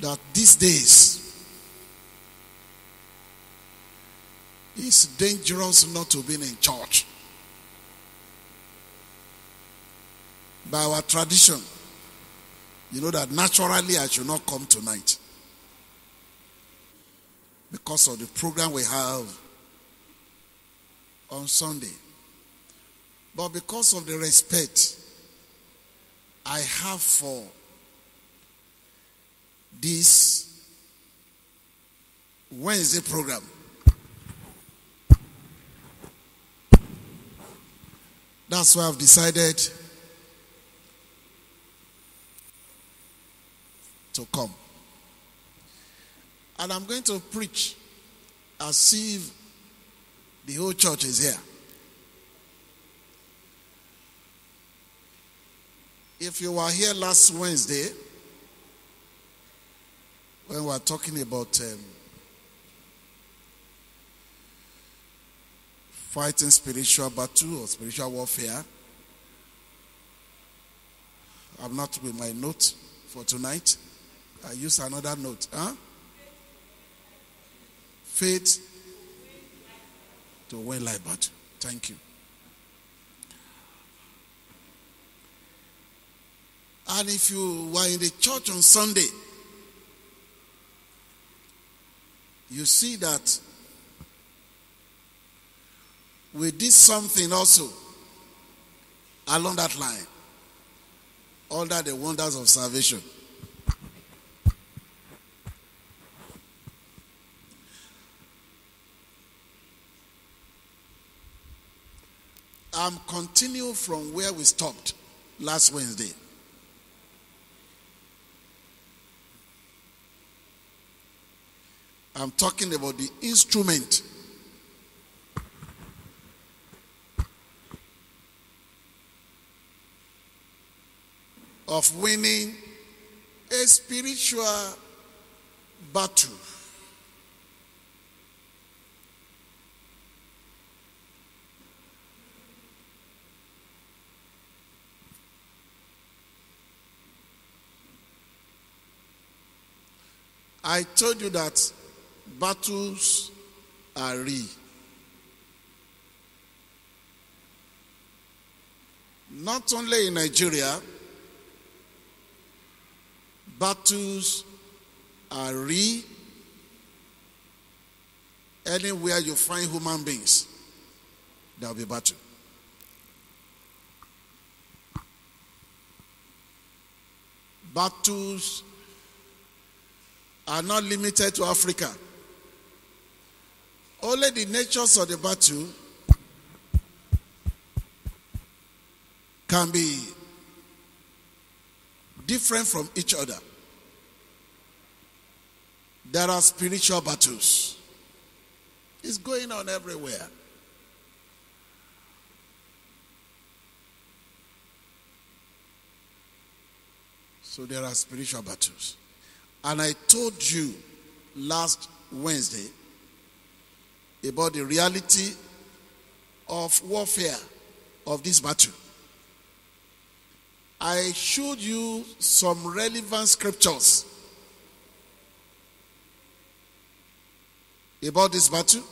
that these days it's dangerous not to be in church. By our tradition, you know that naturally I should not come tonight because of the program we have on Sunday. But because of the respect I have for this Wednesday program, that's why I've decided to come. And I'm going to preach as if the whole church is here. If you were here last Wednesday, when we are talking about um, fighting spiritual battle or spiritual warfare, I'm not with my note for tonight. I use another note. Huh? Faith to win life battle. Thank you. And if you were in the church on Sunday, you see that we did something also along that line under the wonders of salvation. I'm continuing from where we stopped last Wednesday. I'm talking about the instrument of winning a spiritual battle. I told you that battles are real. Not only in Nigeria, battles are real anywhere you find human beings, there will be battle. Battles are not limited to Africa. Only the natures of the battle can be different from each other. There are spiritual battles. It's going on everywhere. So there are spiritual battles. And I told you last Wednesday about the reality of warfare of this battle. I showed you some relevant scriptures about this battle.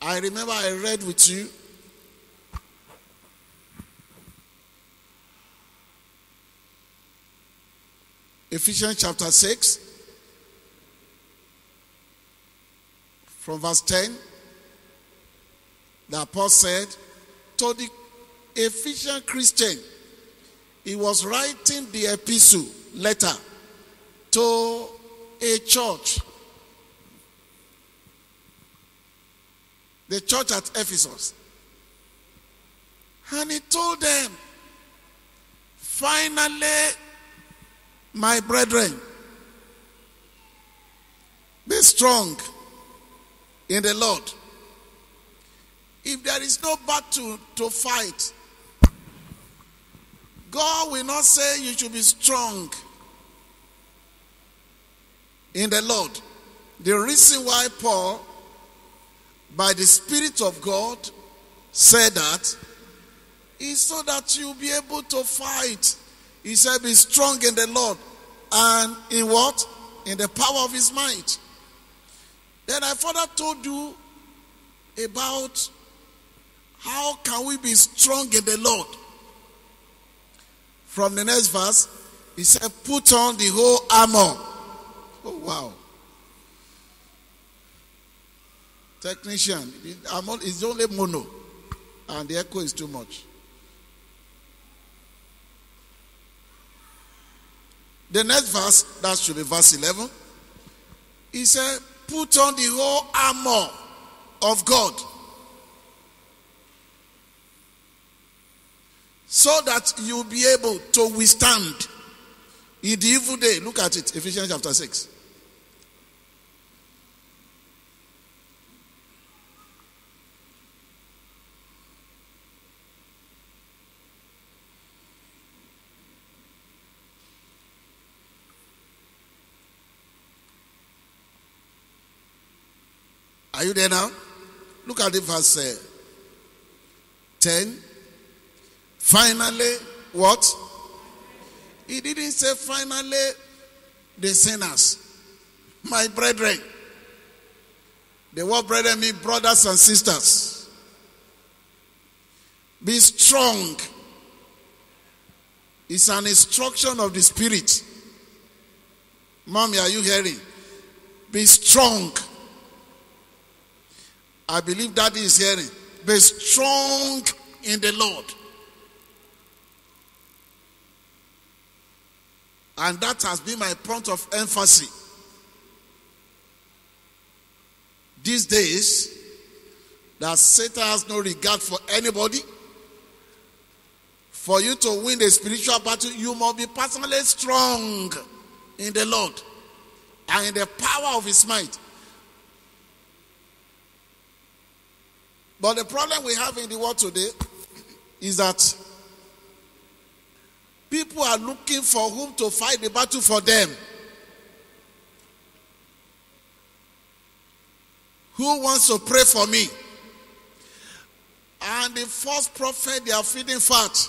I remember I read with you Ephesians chapter 6, from verse 10. The apostle said to the Ephesian Christian, he was writing the epistle letter to a church. The church at Ephesus. And he told them, finally, my brethren, be strong in the Lord. If there is no battle to fight, God will not say you should be strong in the Lord. The reason why Paul, by the Spirit of God, said that is so that you'll be able to fight. He said, Be strong in the Lord and in what? In the power of his might. Then I further told you about how can we be strong in the Lord. From the next verse, he said, put on the whole armor. Oh wow. Technician, it's only mono, and the echo is too much. The next verse, that should be verse 11. He said, Put on the whole armor of God. So that you'll be able to withstand in the evil day. Look at it, Ephesians chapter 6. Are you there now? Look at the verse uh, 10. Finally, what? He didn't say finally the sinners. My brethren. The word brethren mean brothers and sisters. Be strong. It's an instruction of the spirit. Mommy, are you hearing? Be strong. I believe that is hearing. Be strong in the Lord. And that has been my point of emphasis. These days, that Satan has no regard for anybody. For you to win the spiritual battle, you must be personally strong in the Lord and in the power of his might. But the problem we have in the world today is that people are looking for whom to fight the battle for them. Who wants to pray for me? And the false prophet, they are feeding fat.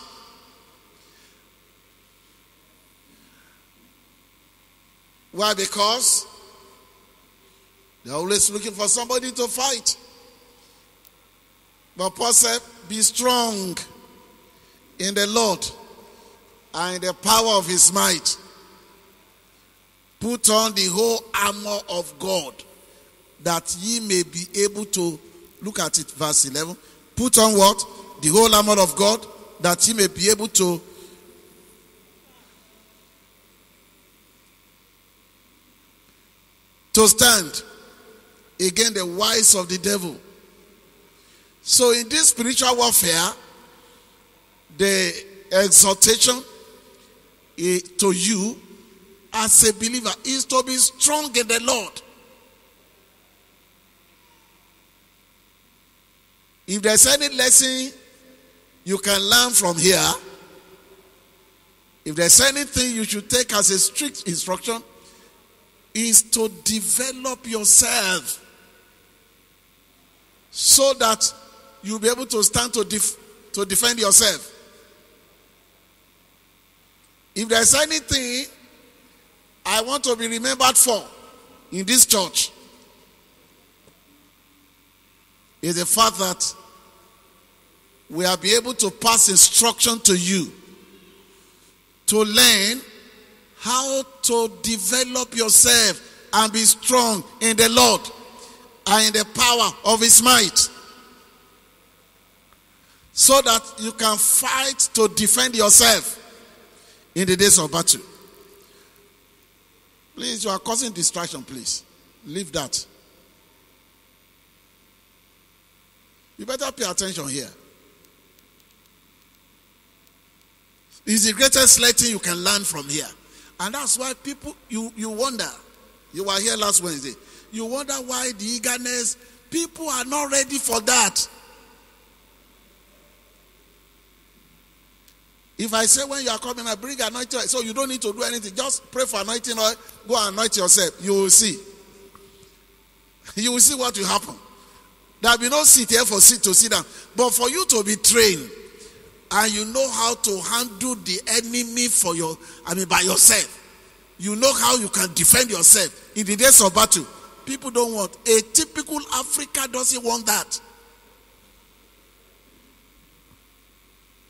Why? Because they're always looking for somebody to fight. But Paul said, Be strong in the Lord and in the power of his might. Put on the whole armor of God that ye may be able to look at it, verse 11. Put on what? The whole armor of God that ye may be able to to stand against the wiles of the devil. So, in this spiritual warfare, the exhortation eh, to you as a believer is to be strong in the Lord. If there's any lesson you can learn from here, if there's anything you should take as a strict instruction, is to develop yourself so that you'll be able to stand to, def- to defend yourself. If there's anything I want to be remembered for in this church, is the fact that we will be able to pass instruction to you to learn how to develop yourself and be strong in the Lord and in the power of His might. So that you can fight to defend yourself in the days of battle. Please, you are causing distraction, please. Leave that. You better pay attention here. It's the greatest lesson you can learn from here. And that's why people, you, you wonder. You were here last Wednesday. You wonder why the eagerness, people are not ready for that. If I say when you are coming, I bring anointing oil, so you don't need to do anything. Just pray for anointing oil, go and anoint yourself. You will see. You will see what will happen. There will be no seat here for seat to sit down. But for you to be trained and you know how to handle the enemy for your, I mean, by yourself. You know how you can defend yourself in the days of battle. People don't want. A typical Africa doesn't want that.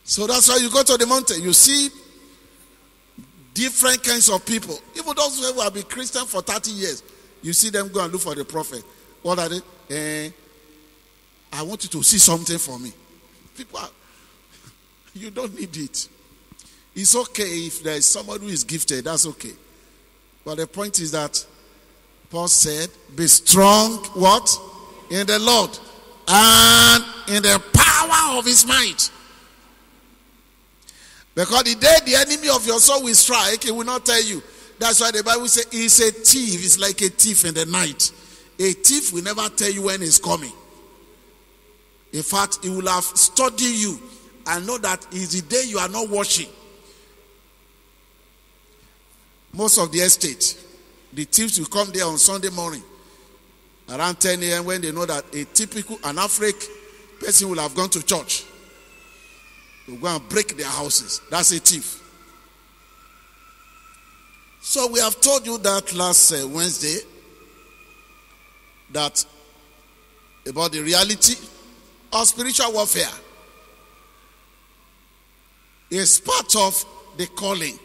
So that's why you go to the mountain. You see different kinds of people. Even those who have been Christian for 30 years, you see them go and look for the prophet. What are they? Eh, I want you to see something for me. People are, you don't need it. It's okay if there is somebody who is gifted, that's okay. But the point is that Paul said, Be strong, what? In the Lord and in the power of his might. Because the day the enemy of your soul will strike, he will not tell you. That's why the Bible says he's a thief. It's like a thief in the night. A thief will never tell you when he's coming. In fact, he will have studied you and know that it's the day you are not watching. Most of the estate, the thieves will come there on Sunday morning around 10 a.m. when they know that a typical, an African person will have gone to church. They'll go and break their houses. That's a thief. So we have told you that last uh, Wednesday that about the reality of spiritual warfare is part of the calling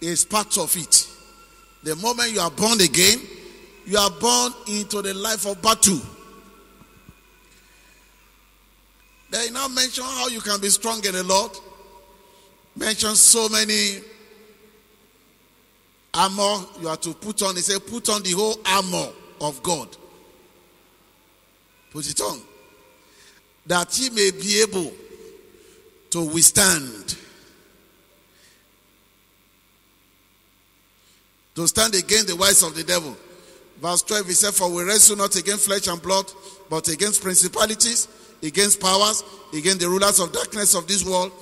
is part of it the moment you are born again you are born into the life of battle they now mention how you can be strong in the lord. Mention so many armor you are to put on. He said put on the whole armor of god. Put it on. That he may be able to withstand. To stand against the wiles of the devil. Verse 12 he said for we wrestle not against flesh and blood but against principalities against powers against the rulers of darkness of this world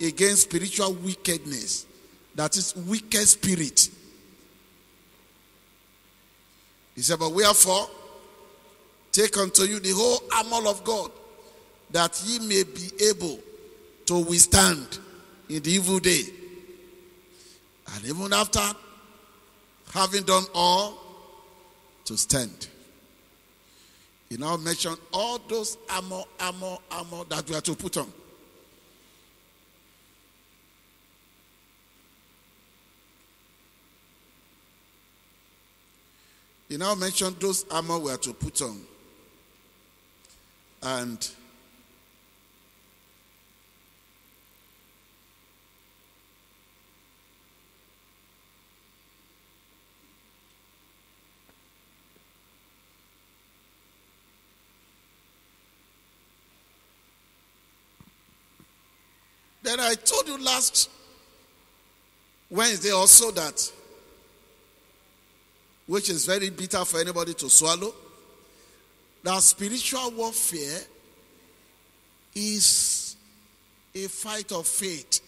against spiritual wickedness that is wicked spirit he said but wherefore take unto you the whole armor of god that ye may be able to withstand in the evil day. And even after having done all, to stand. He now mentioned all those armor, armor, armor that we are to put on. He now mentioned those armor we are to put on. And Then I told you last Wednesday also that, which is very bitter for anybody to swallow, that spiritual warfare is a fight of faith.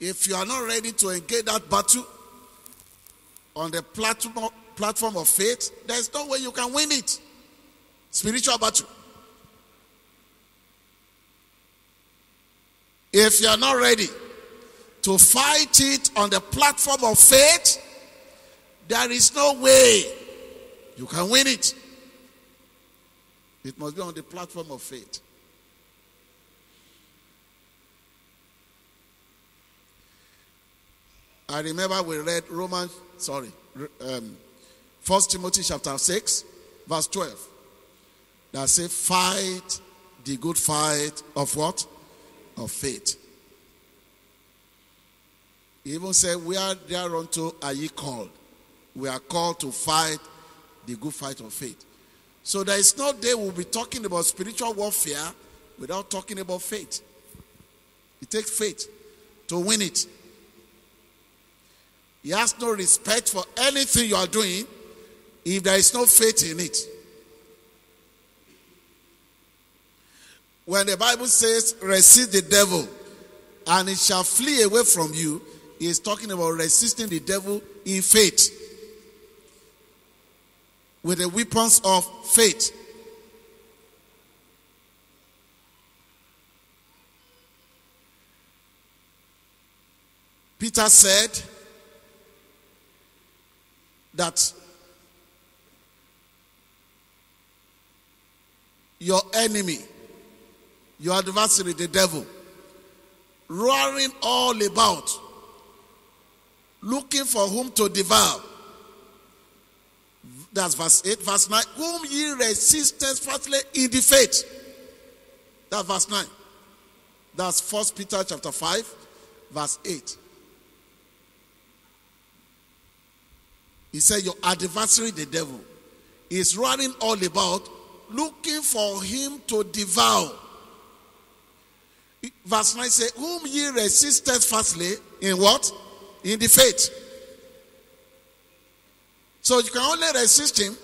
If you are not ready to engage that battle on the platform, platform of faith, there's no way you can win it. Spiritual battle. If you are not ready to fight it on the platform of faith, there is no way you can win it. It must be on the platform of faith. I remember we read Romans, sorry, um, 1 Timothy chapter 6, verse 12. That say, fight the good fight of what? Of faith. He even said, Where thereunto are ye called? We are called to fight the good fight of faith. So there is no day we'll be talking about spiritual warfare without talking about faith. It takes faith to win it. He has no respect for anything you are doing if there is no faith in it. When the Bible says, resist the devil and it shall flee away from you, he is talking about resisting the devil in faith with the weapons of faith. Peter said that your enemy, your adversary, the devil, roaring all about, looking for whom to devour. That's verse 8. Verse 9. Whom ye resisted firstly in the faith. That's verse 9. That's First Peter chapter 5, verse 8. He said, Your adversary, the devil, is running all about, looking for him to devour. Verse 9 says, Whom ye resisted firstly in what? In the faith. So you can only resist him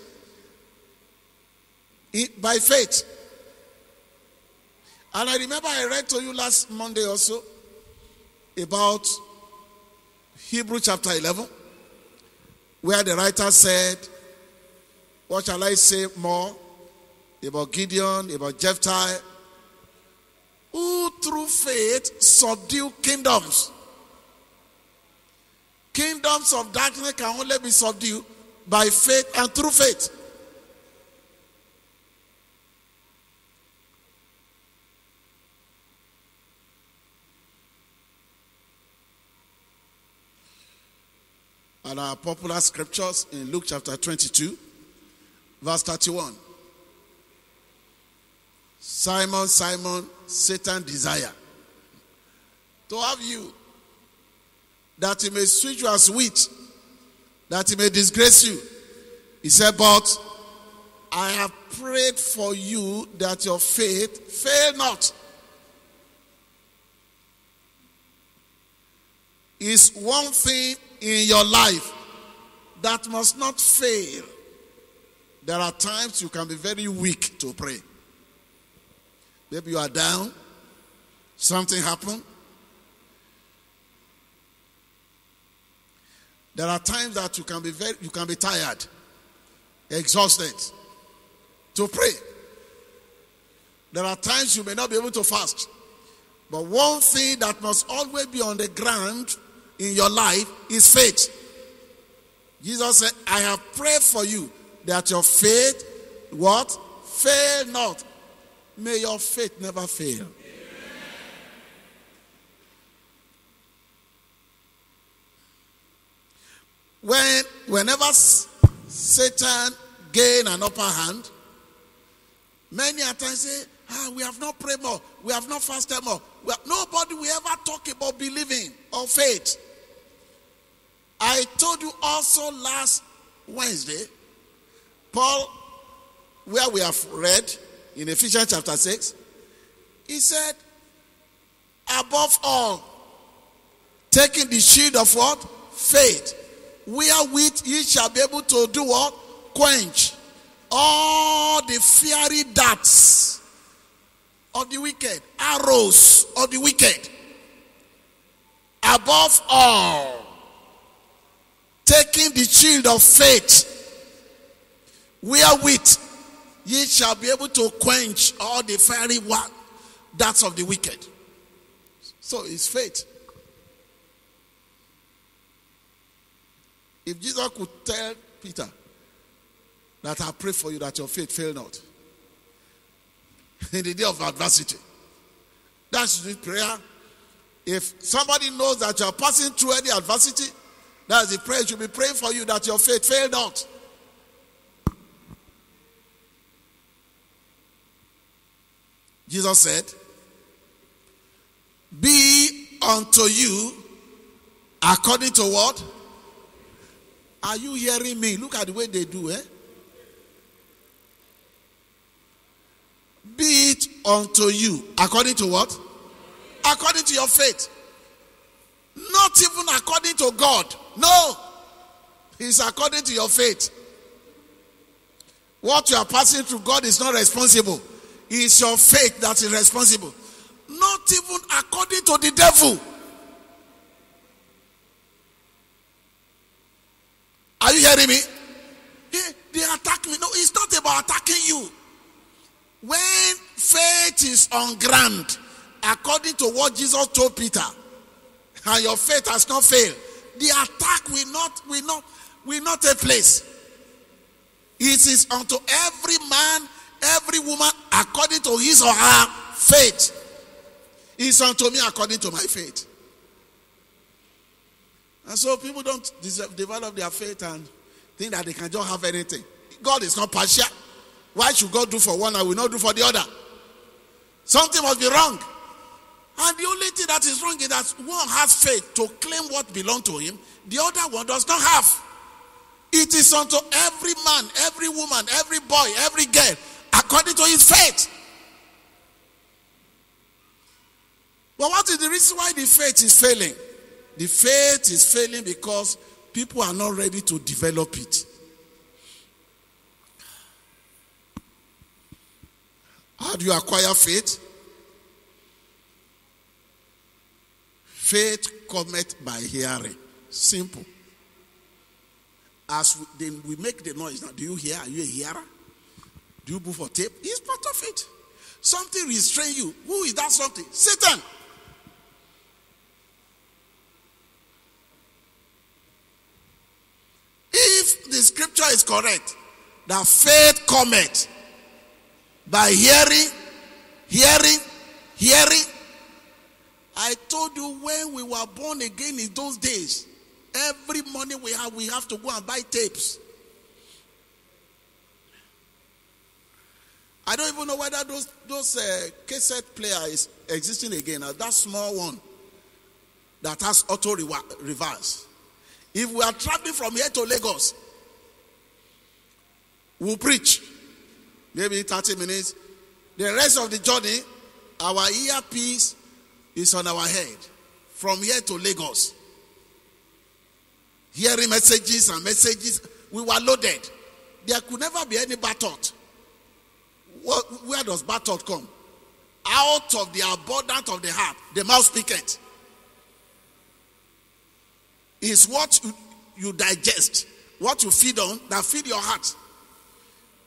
by faith. And I remember I read to you last Monday also about Hebrew chapter 11, where the writer said, What shall I say more about Gideon, about Jephthah, who through faith subdue kingdoms? Kingdoms of darkness can only be subdued by faith and through faith. And our popular scriptures in Luke chapter 22, verse 31. Simon, Simon, Satan desire to have you that he may sweet you as wheat, that he may disgrace you. He said, But I have prayed for you that your faith fail not. Is one thing in your life that must not fail. There are times you can be very weak to pray. Maybe you are down, something happened. There are times that you can be very you can be tired, exhausted to pray. There are times you may not be able to fast. But one thing that must always be on the ground in your life is faith. Jesus said, I have prayed for you that your faith, what? Fail not. May your faith never fail. When, whenever Satan gain an upper hand, many a times say, ah, we have not prayed more, we have not fasted more. Have, nobody will ever talk about believing or faith. I told you also last Wednesday, Paul, where we have read in Ephesians chapter 6, he said, above all, taking the shield of what? Faith, wherewith ye shall be able to do what? Quench all the fiery darts of the wicked, arrows of the wicked. Above all, taking the shield of faith, wherewith ye shall be able to quench all the fiery darts of the wicked. So it's faith. If Jesus could tell Peter that I pray for you that your faith fail not in the day of adversity, that's the prayer. If somebody knows that you are passing through any adversity, that's the prayer. Should be praying for you that your faith fail not. Jesus said, Be unto you according to what? Are you hearing me? Look at the way they do, eh? Be it unto you according to what? According to your faith. Not even according to God. No. It's according to your faith. What you are passing through, God is not responsible. It's your faith that is responsible. Not even according to the devil. Are you hearing me? Hey, they attack me. No, it's not about attacking you. When faith is on ground, according to what Jesus told Peter, and your faith has not failed, the attack will not, will not, will not take place. It is unto every man, every woman, according to his or her faith. Is unto me according to my faith. And so people don't develop their faith and think that they can just have anything. God is not partial. Why should God do for one and will not do for the other? Something must be wrong. And the only thing that is wrong is that one has faith to claim what belongs to him, the other one does not have. It is unto every man, every woman, every boy, every girl, according to his faith. But what is the reason why the faith is failing? The faith is failing because people are not ready to develop it. How do you acquire faith? Faith cometh by hearing. Simple. As we, then we make the noise now, do you hear? Are you a hearer? Do you move for tape? It's part of it. Something restrain you. Who is that something? Satan. If the scripture is correct, that faith cometh by hearing, hearing, hearing. I told you when we were born again in those days, every morning we have we have to go and buy tapes. I don't even know whether those those uh, cassette player is existing again. Uh, that small one that has auto reverse. If we are traveling from here to Lagos, we'll preach maybe 30 minutes. The rest of the journey, our earpiece is on our head from here to Lagos. Hearing messages and messages, we were loaded. There could never be any bad Where does bad thought come? Out of the abundance of the heart, the mouth speaketh. Is what you, you digest, what you feed on, that feed your heart.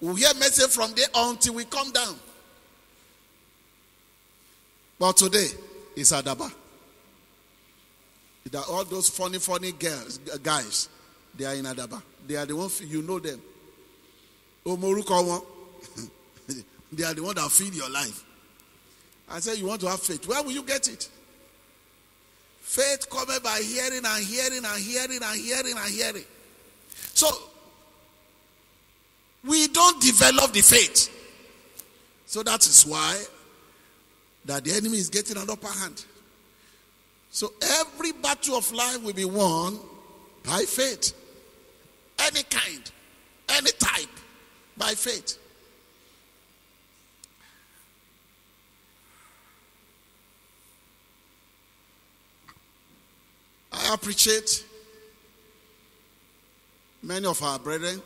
We'll hear message from there until we come down. But today is Adaba. That all those funny, funny girls, guys, they are in Adaba. They are the ones you know them. They are the one that feed your life. I say you want to have faith. Where will you get it? Faith cometh by hearing and hearing and hearing and hearing and hearing. So we don't develop the faith. So that is why that the enemy is getting an upper hand. So every battle of life will be won by faith. Any kind, any type, by faith. I appreciate many of our brethren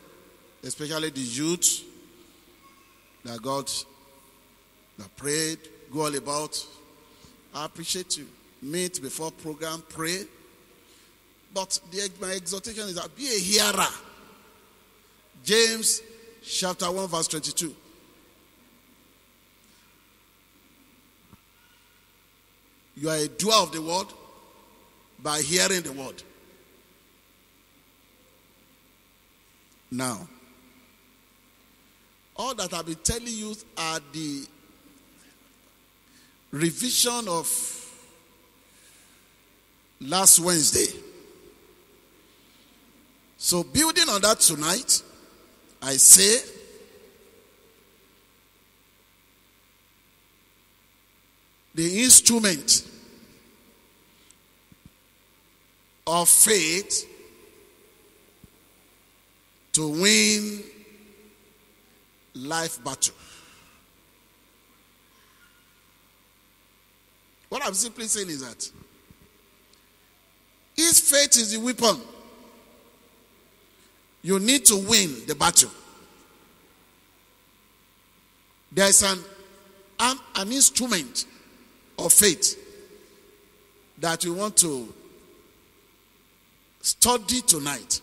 especially the youth that God that prayed, go all about. I appreciate you. Meet before program, pray. But the, my exhortation is that be a hearer. James chapter 1, verse 22. You are a doer of the word by hearing the word. Now, all that I've been telling you are the revision of last Wednesday. So, building on that tonight, I say, the instrument of faith to win life battle. What I'm simply saying is that if faith is the weapon, you need to win the battle. There's an, an, an instrument of faith that you want to study tonight.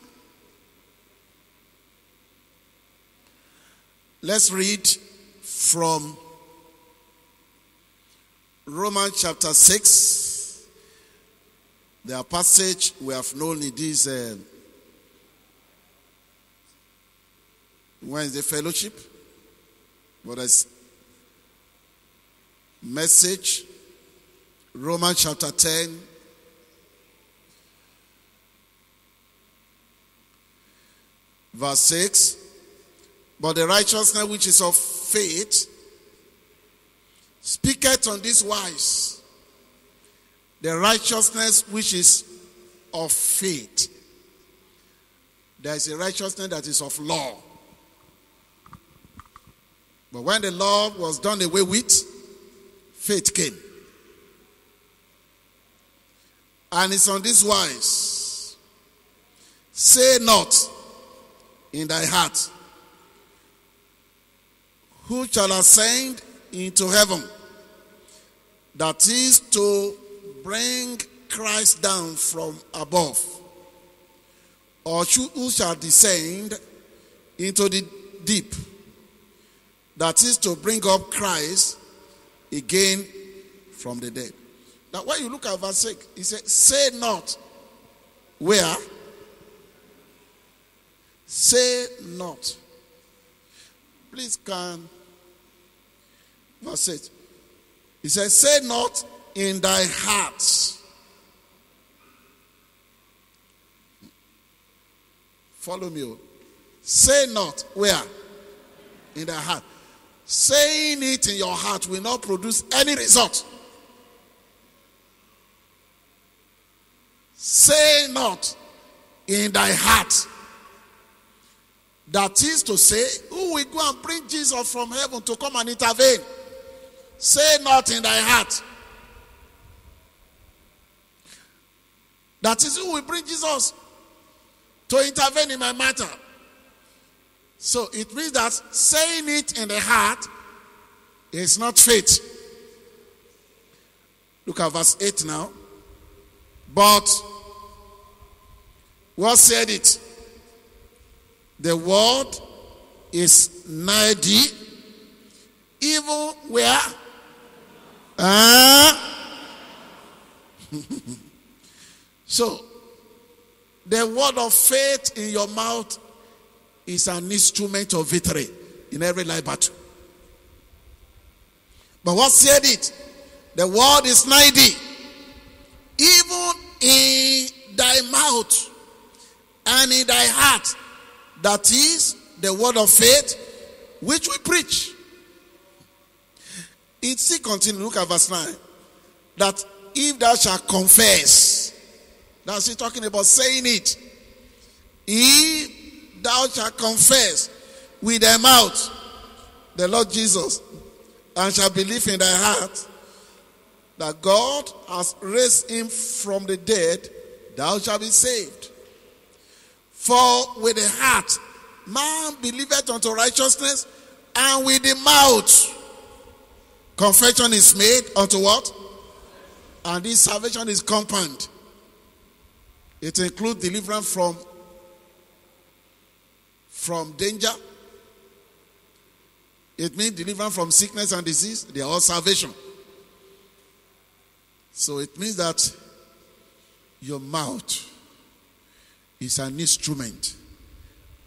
Let's read from Romans chapter 6, Their passage we have known in this uh, Wednesday fellowship, but as message, Romans chapter 10, verse 6. But the righteousness which is of faith speaketh on this wise the righteousness which is of faith. There is a righteousness that is of law. But when the law was done away with, faith came. And it's on this wise say not in thy heart, Who shall ascend into heaven? That is to bring Christ down from above? Or who shall descend into the deep? That is to bring up Christ again from the dead. Now, when you look at verse 6, he said, Say not where? Say not. Please can. Verse 8. He says, Say not in thy heart. Follow me. Oh. Say not where? In thy heart. Saying it in your heart will not produce any result. Say not in thy heart. That is to say, who will go and bring Jesus from heaven to come and intervene? Say not in thy heart. That is who will bring Jesus to intervene in my matter. So it means that saying it in the heart is not faith. Look at verse 8 now. But what said it? The word is nigh thee, even where? Uh, So, the word of faith in your mouth is an instrument of victory in every life battle. But what said it? The word is nigh thee, even in thy mouth and in thy heart. That is the word of faith which we preach. It still continues. Look at verse 9. That if thou shalt confess that's he talking about saying it. If thou shalt confess with thy mouth the Lord Jesus and shall believe in thy heart that God has raised him from the dead, thou shalt be saved. For with the heart man believeth unto righteousness, and with the mouth confession is made unto what? And this salvation is compound. It includes deliverance from, from danger. It means deliverance from sickness and disease. They are all salvation. So it means that your mouth is an instrument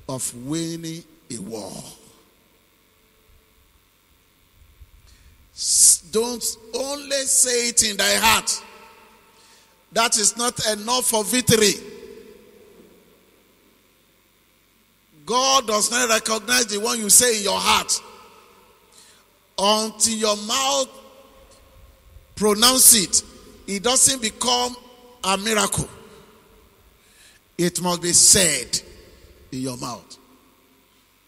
of winning a war. Don't only say it in thy heart that is not enough for victory. God does not recognize the one you say in your heart until your mouth pronounce it. It doesn't become a miracle. It must be said in your mouth.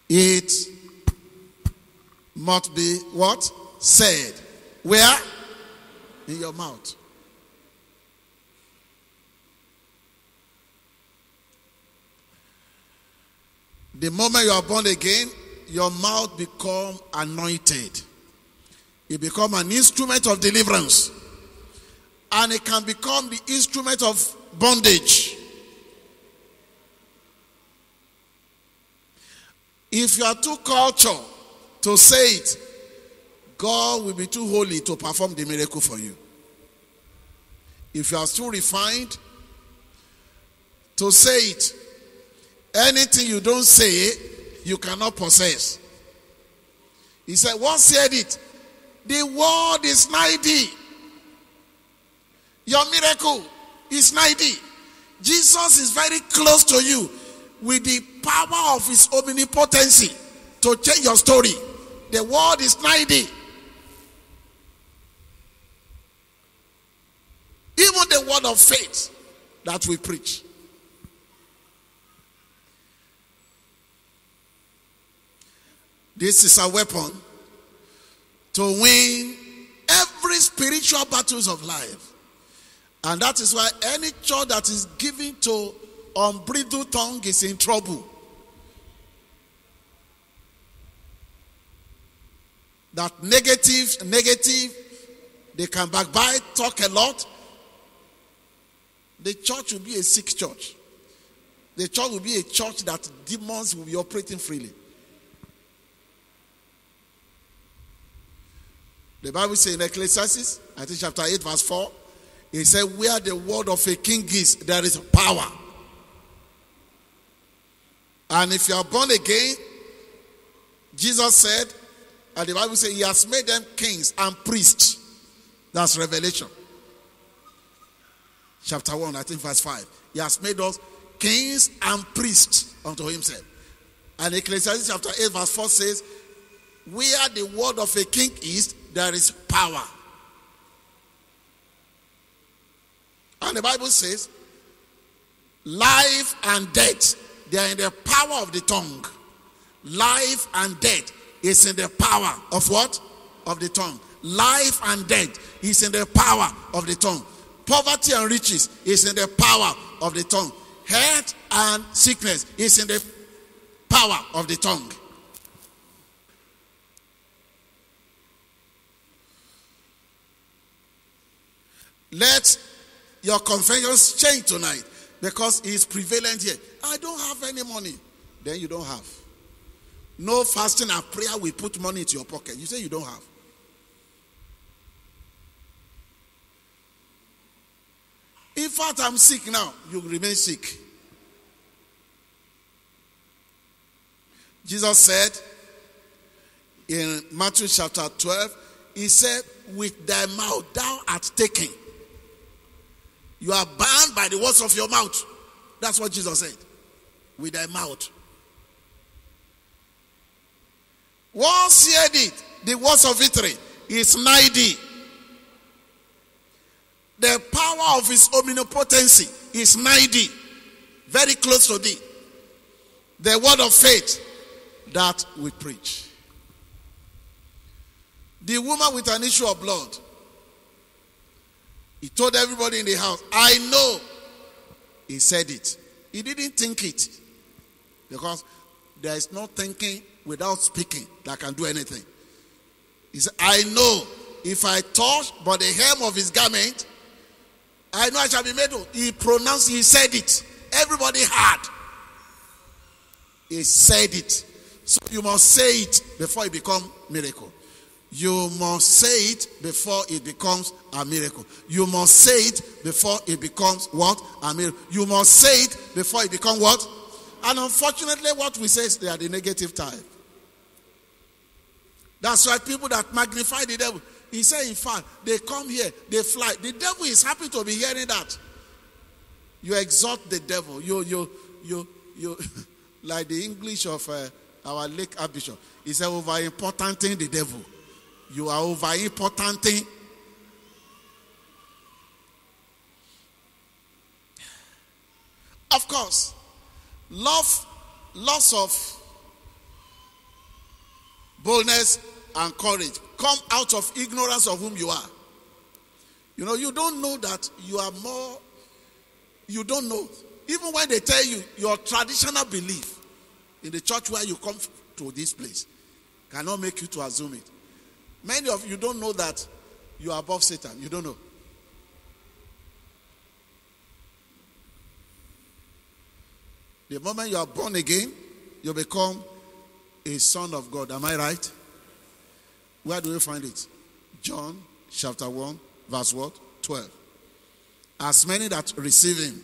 It must be what? Said. Where? In your mouth. The moment you are born again, your mouth become anointed. It become an instrument of deliverance. And it can become the instrument of bondage. If you are too cultured to say it, God will be too holy to perform the miracle for you. If you are too refined, to say it. Anything you don't say, you cannot possess. He said, What said it? The world is ninety. Your miracle is ninety. Jesus is very close to you with the power of his omnipotency to change your story. The world is ninety. Even the word of faith that we preach. This is a weapon to win every spiritual battles of life. And that is why any church that is given to unbridled tongue is in trouble. That negative, negative, they can backbite, talk a lot. The church will be a sick church. The church will be a church that demons will be operating freely. The Bible says in Ecclesiastes, I think chapter 8, verse 4, it said, Where the word of a king is, there is power. And if you are born again, Jesus said, and the Bible says, He has made them kings and priests. That's Revelation. Chapter 1, I think verse 5. He has made us kings and priests unto Himself. And Ecclesiastes chapter 8, verse 4 says, Where the word of a king is, there is power. And the Bible says, life and death, they are in the power of the tongue. Life and death is in the power of what? Of the tongue. Life and death is in the power of the tongue. Poverty and riches is in the power of the tongue. Health and sickness is in the power of the tongue. Let your confessions change tonight because it's prevalent here. I don't have any money. Then you don't have. No fasting and prayer will put money into your pocket. You say you don't have. In fact, I'm sick now. You remain sick. Jesus said in Matthew chapter 12, He said, With thy mouth thou art taken you are bound by the words of your mouth. That's what Jesus said. With thy mouth. Once heard it, the words of victory is mighty. The power of his omnipotency is mighty. Very close to thee. The word of faith that we preach. The woman with an issue of blood he told everybody in the house, I know. He said it. He didn't think it. Because there is no thinking without speaking that can do anything. He said, I know if I touch but the hem of his garment, I know I shall be made whole. He pronounced, he said it. Everybody heard. He said it. So you must say it before it become miracle. You must say it before it becomes a miracle. You must say it before it becomes what? A miracle. You must say it before it becomes what? And unfortunately, what we say is they are the negative type. That's why people that magnify the devil, he said, in fact, they come here, they fly. The devil is happy to be hearing that. You exalt the devil. You, you, you, you, like the English of uh, our late Archbishop. He said, over importanting the devil. You are over importanting. Of course, love, loss of boldness and courage come out of ignorance of whom you are. You know, you don't know that you are more, you don't know. Even when they tell you your traditional belief in the church where you come to this place cannot make you to assume it. Many of you don't know that you are above Satan. You don't know. The moment you are born again, you become a son of God. Am I right? Where do we find it? John chapter 1, verse what? 12. As many that receive him,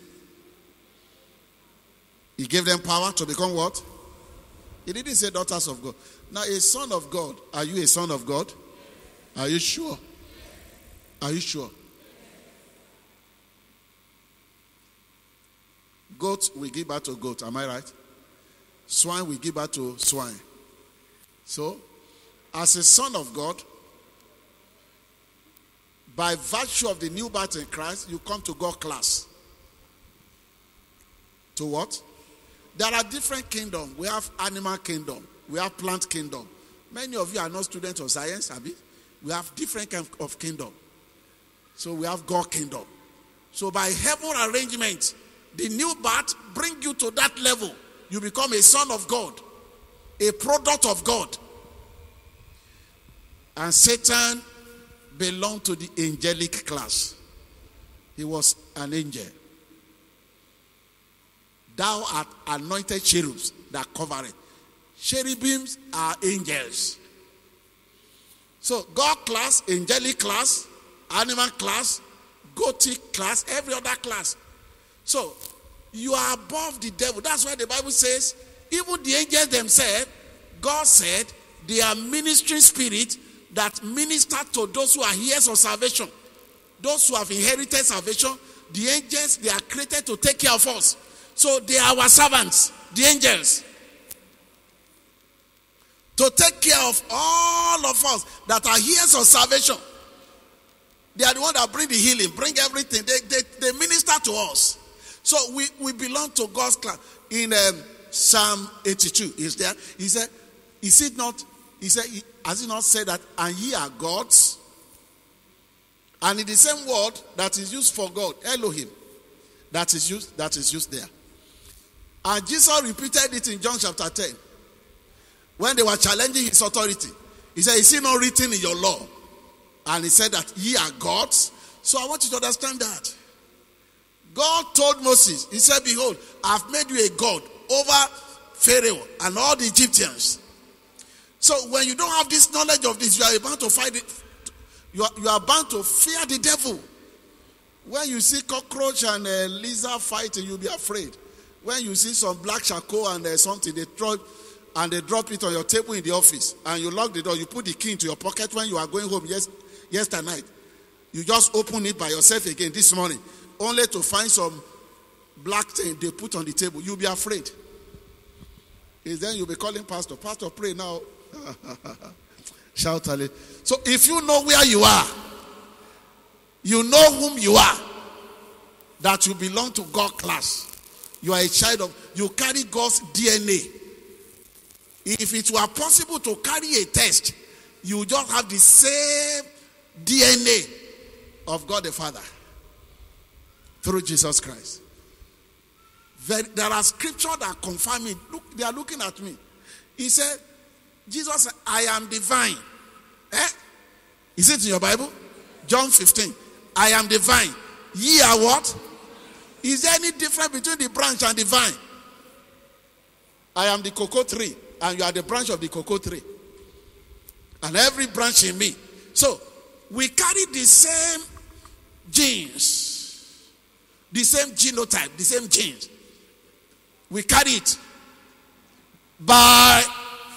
He gave them power to become what? He didn't say daughters of God. Now, a son of God, are you a son of God? Are you sure? Are you sure? Goat will give birth to goat, am I right? Swine will give birth to swine. So, as a son of God, by virtue of the new birth in Christ, you come to God class. To what? There are different kingdoms. We have animal kingdom. We have plant kingdom. Many of you are not students of science, Abi. We have different kind of kingdom. So we have God kingdom. So by heaven arrangement, the new birth bring you to that level. You become a son of God, a product of God. And Satan belonged to the angelic class. He was an angel. Thou art anointed cherubs that cover it. Cherubims are angels. So, God class, angelic class, animal class, gothic class, every other class. So, you are above the devil. That's why the Bible says, even the angels themselves, God said, they are ministering spirit that minister to those who are heirs of salvation. Those who have inherited salvation, the angels, they are created to take care of us. So they are our servants, the angels. To take care of all of us that are heirs of salvation. They are the one that bring the healing, bring everything. They, they, they minister to us. So we, we belong to God's class. In um, Psalm 82, is there? He said, Is it not? He said, Has he not said that, and ye are gods? And in the same word that is used for God, Elohim, that is used, that is used there. And Jesus repeated it in John chapter 10 when they were challenging his authority. He said, Is it not written in your law? And he said that ye are gods. So I want you to understand that. God told Moses, He said, Behold, I've made you a God over Pharaoh and all the Egyptians. So when you don't have this knowledge of this, you are about to fight it. You are, you are bound to fear the devil. When you see cockroach and a lizard fighting, you'll be afraid. When you see some black charcoal and uh, something, they throw and they drop it on your table in the office, and you lock the door, you put the key into your pocket when you are going home yes, yesterday night. You just open it by yourself again this morning, only to find some black thing they put on the table. You'll be afraid. Is then you'll be calling pastor. Pastor, pray now. Shout hallelujah. So if you know where you are, you know whom you are, that you belong to God class. You are a child of, you carry God's DNA. If it were possible to carry a test, you just have the same DNA of God the Father through Jesus Christ. There, are scriptures that confirm it. Look, they are looking at me. He said, Jesus I am divine. Eh? Is it in your Bible? John 15. I am divine. Ye are what? Is there any difference between the branch and the vine? I am the cocoa tree, and you are the branch of the cocoa tree. And every branch in me. So, we carry the same genes, the same genotype, the same genes. We carry it by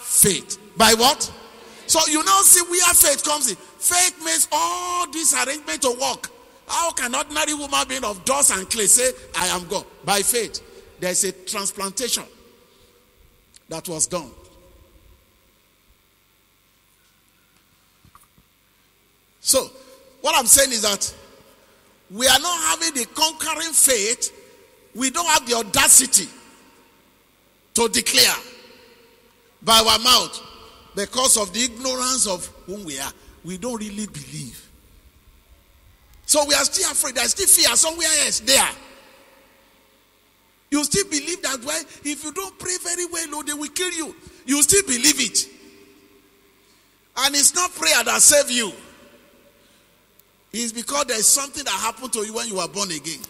faith. By what? So you now see where faith comes in. Faith makes all this arrangement to work. How can ordinary woman being of dust and clay say, I am God? By faith. There is a transplantation that was done. So, what I'm saying is that we are not having the conquering faith, we don't have the audacity to declare by our mouth because of the ignorance of whom we are. We don't really believe. So we are still afraid. There's still fear somewhere else there. You still believe that way. If you don't pray very well, no, they will kill you. You still believe it. And it's not prayer that save you. It's because there's something that happened to you when you were born again.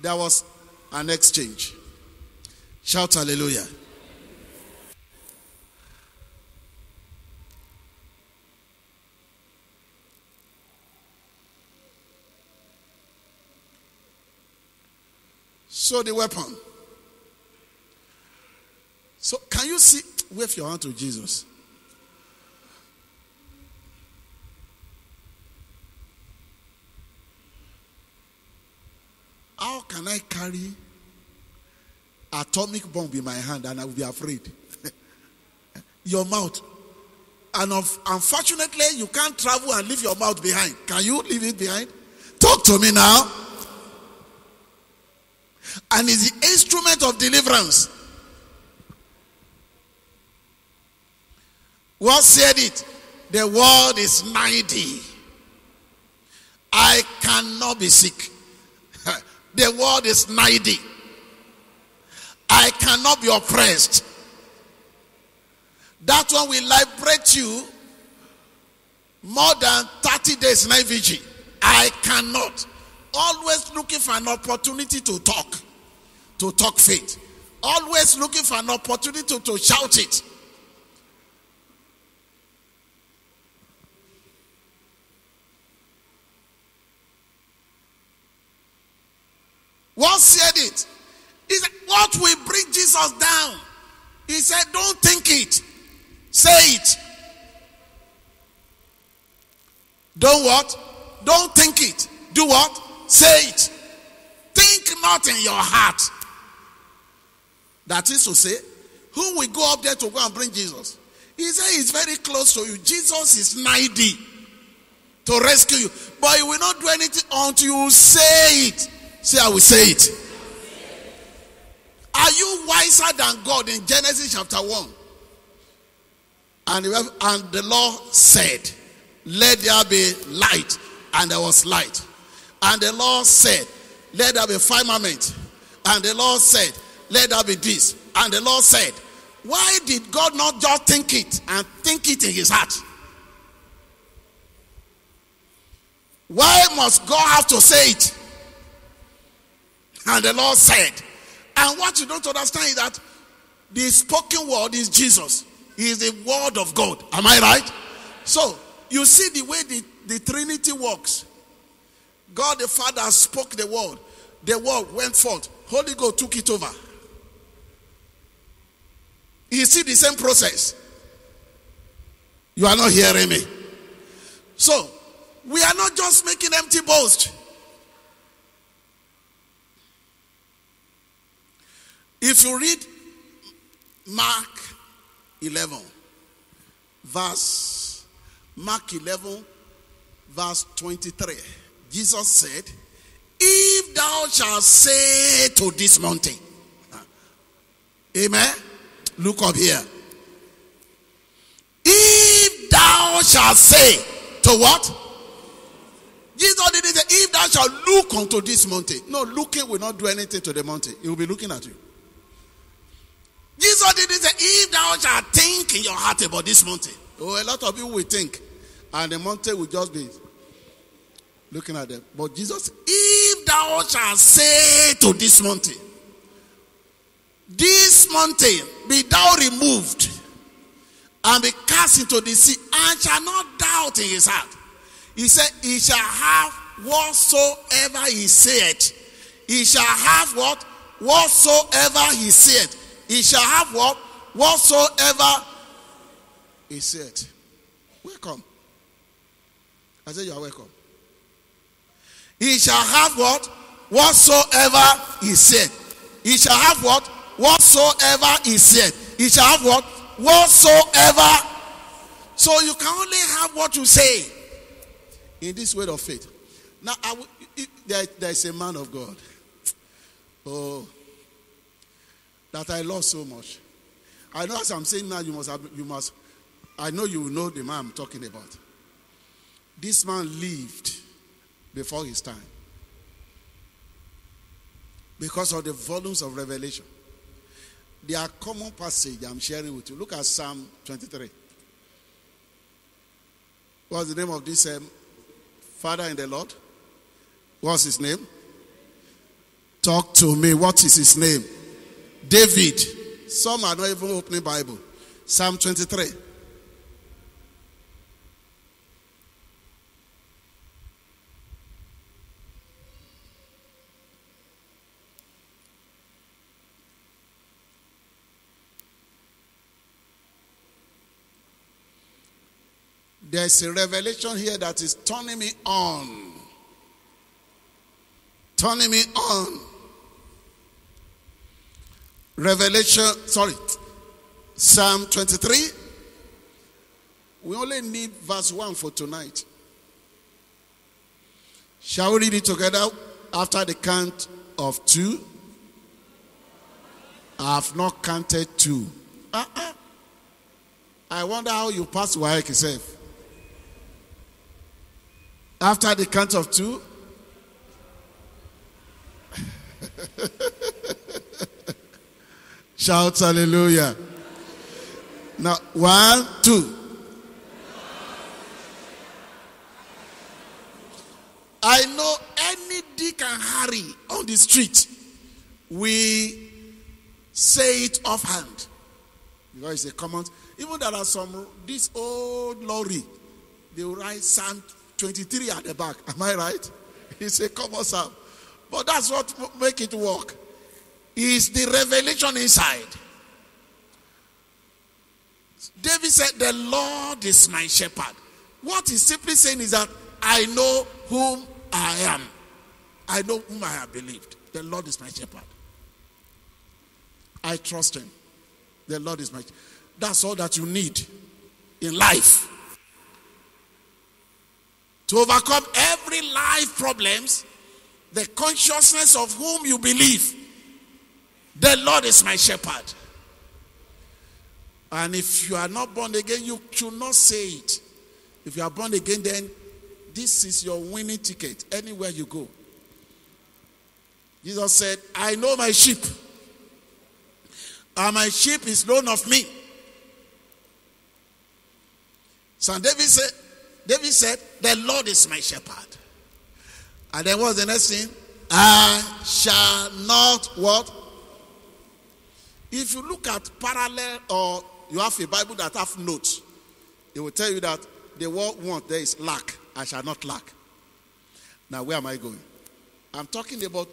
There was an exchange. Shout hallelujah. So the weapon. So can you see? Wave your hand to Jesus. How can I carry atomic bomb in my hand and I will be afraid? your mouth. And of, unfortunately, you can't travel and leave your mouth behind. Can you leave it behind? Talk to me now. And is the instrument of deliverance. What said it? The world is 90. I cannot be sick. the world is 90. I cannot be oppressed. That one will liberate you more than 30 days night vigil. I cannot. Always looking for an opportunity to talk, to talk faith. Always looking for an opportunity to, to shout it. What said it? Is what will bring Jesus down? He said, Don't think it. Say it. Don't what? Don't think it. Do what? Say it. Think not in your heart. That is to say, who will go up there to go and bring Jesus? He said he's very close to you. Jesus is 90 to rescue you. But he will not do anything until you say it. Say, I will say it. Are you wiser than God in Genesis chapter 1? And, the Lord said, Let there be light. And there was light. And the Lord said, Let there be firmament. And the Lord said, Let there be this. And the Lord said, Why did God not just think it and think it in his heart? Why must God have to say it? And the Lord said, and what you don't understand is that the spoken word is Jesus. He is the word of God. Am I right? So, you see the way the, the Trinity works. God the Father spoke the word. The word went forth. Holy Ghost took it over. You see the same process. You are not hearing me. So, we are not just making empty boast. If you read Mark 11, verse Mark 11, verse 23, Jesus said, If thou shalt say to this mountain, Amen. Look up here. If thou shalt say to what? Jesus didn't say, if thou shalt look unto this mountain. No, looking will not do anything to the mountain. He will be looking at you. Jesus didn't say, if thou shalt think in your heart about this mountain. Oh, a lot of people will think, and the mountain will just be looking at them. But Jesus, if thou shalt say to this mountain, this mountain be thou removed and be cast into the sea, and shall not doubt in his heart. He said, He shall have whatsoever he said. He shall have what? Whatsoever he said. He shall have what? Whatsoever he said. Welcome. I said, You are welcome. He shall have what? Whatsoever he said. He shall have what? Whatsoever he said. He shall have what? Whatsoever. So you can only have what you say in this word of faith. Now, there, there is a man of God. Oh, that I love so much. I know as I'm saying now, you must have, you must, I know you know the man I'm talking about. This man lived before his time because of the volumes of revelation. There are common passage I'm sharing with you. Look at Psalm 23. What's the name of this um, father in the Lord? What's his name? Talk to me. What is his name? David. Some are not even opening Bible. Psalm 23. There's a revelation here that is turning me on. Turning me on. Revelation, sorry, Psalm 23. We only need verse 1 for tonight. Shall we read it together after the count of two? I have not counted two. Uh-uh. I wonder how you pass WAEC yourself. After the count of two. Shout hallelujah. Now, one, two. I know any Dick and Harry on the street, we say it offhand. Because it's a common. Even there are some, this old lorry, they will write Psalm 23 at the back. Am I right? It's a common psalm. But that's what make it work. Is the revelation inside. David said, The Lord is my shepherd. What he's simply saying is that I know whom I am. I know whom I have believed. The Lord is my shepherd. I trust him. The Lord is my That's all that you need in life. To overcome every life problems, the consciousness of whom you believe. The Lord is my shepherd. And if you are not born again, you should not say it. If you are born again, then this is your winning ticket anywhere you go. Jesus said, I know my sheep, and my sheep is known of me. So David said, David said, The Lord is my shepherd. And then what's the next thing? I shall not what? If you look at parallel or you have a Bible that have notes, it will tell you that the word want there is lack. I shall not lack. Now, where am I going? I'm talking about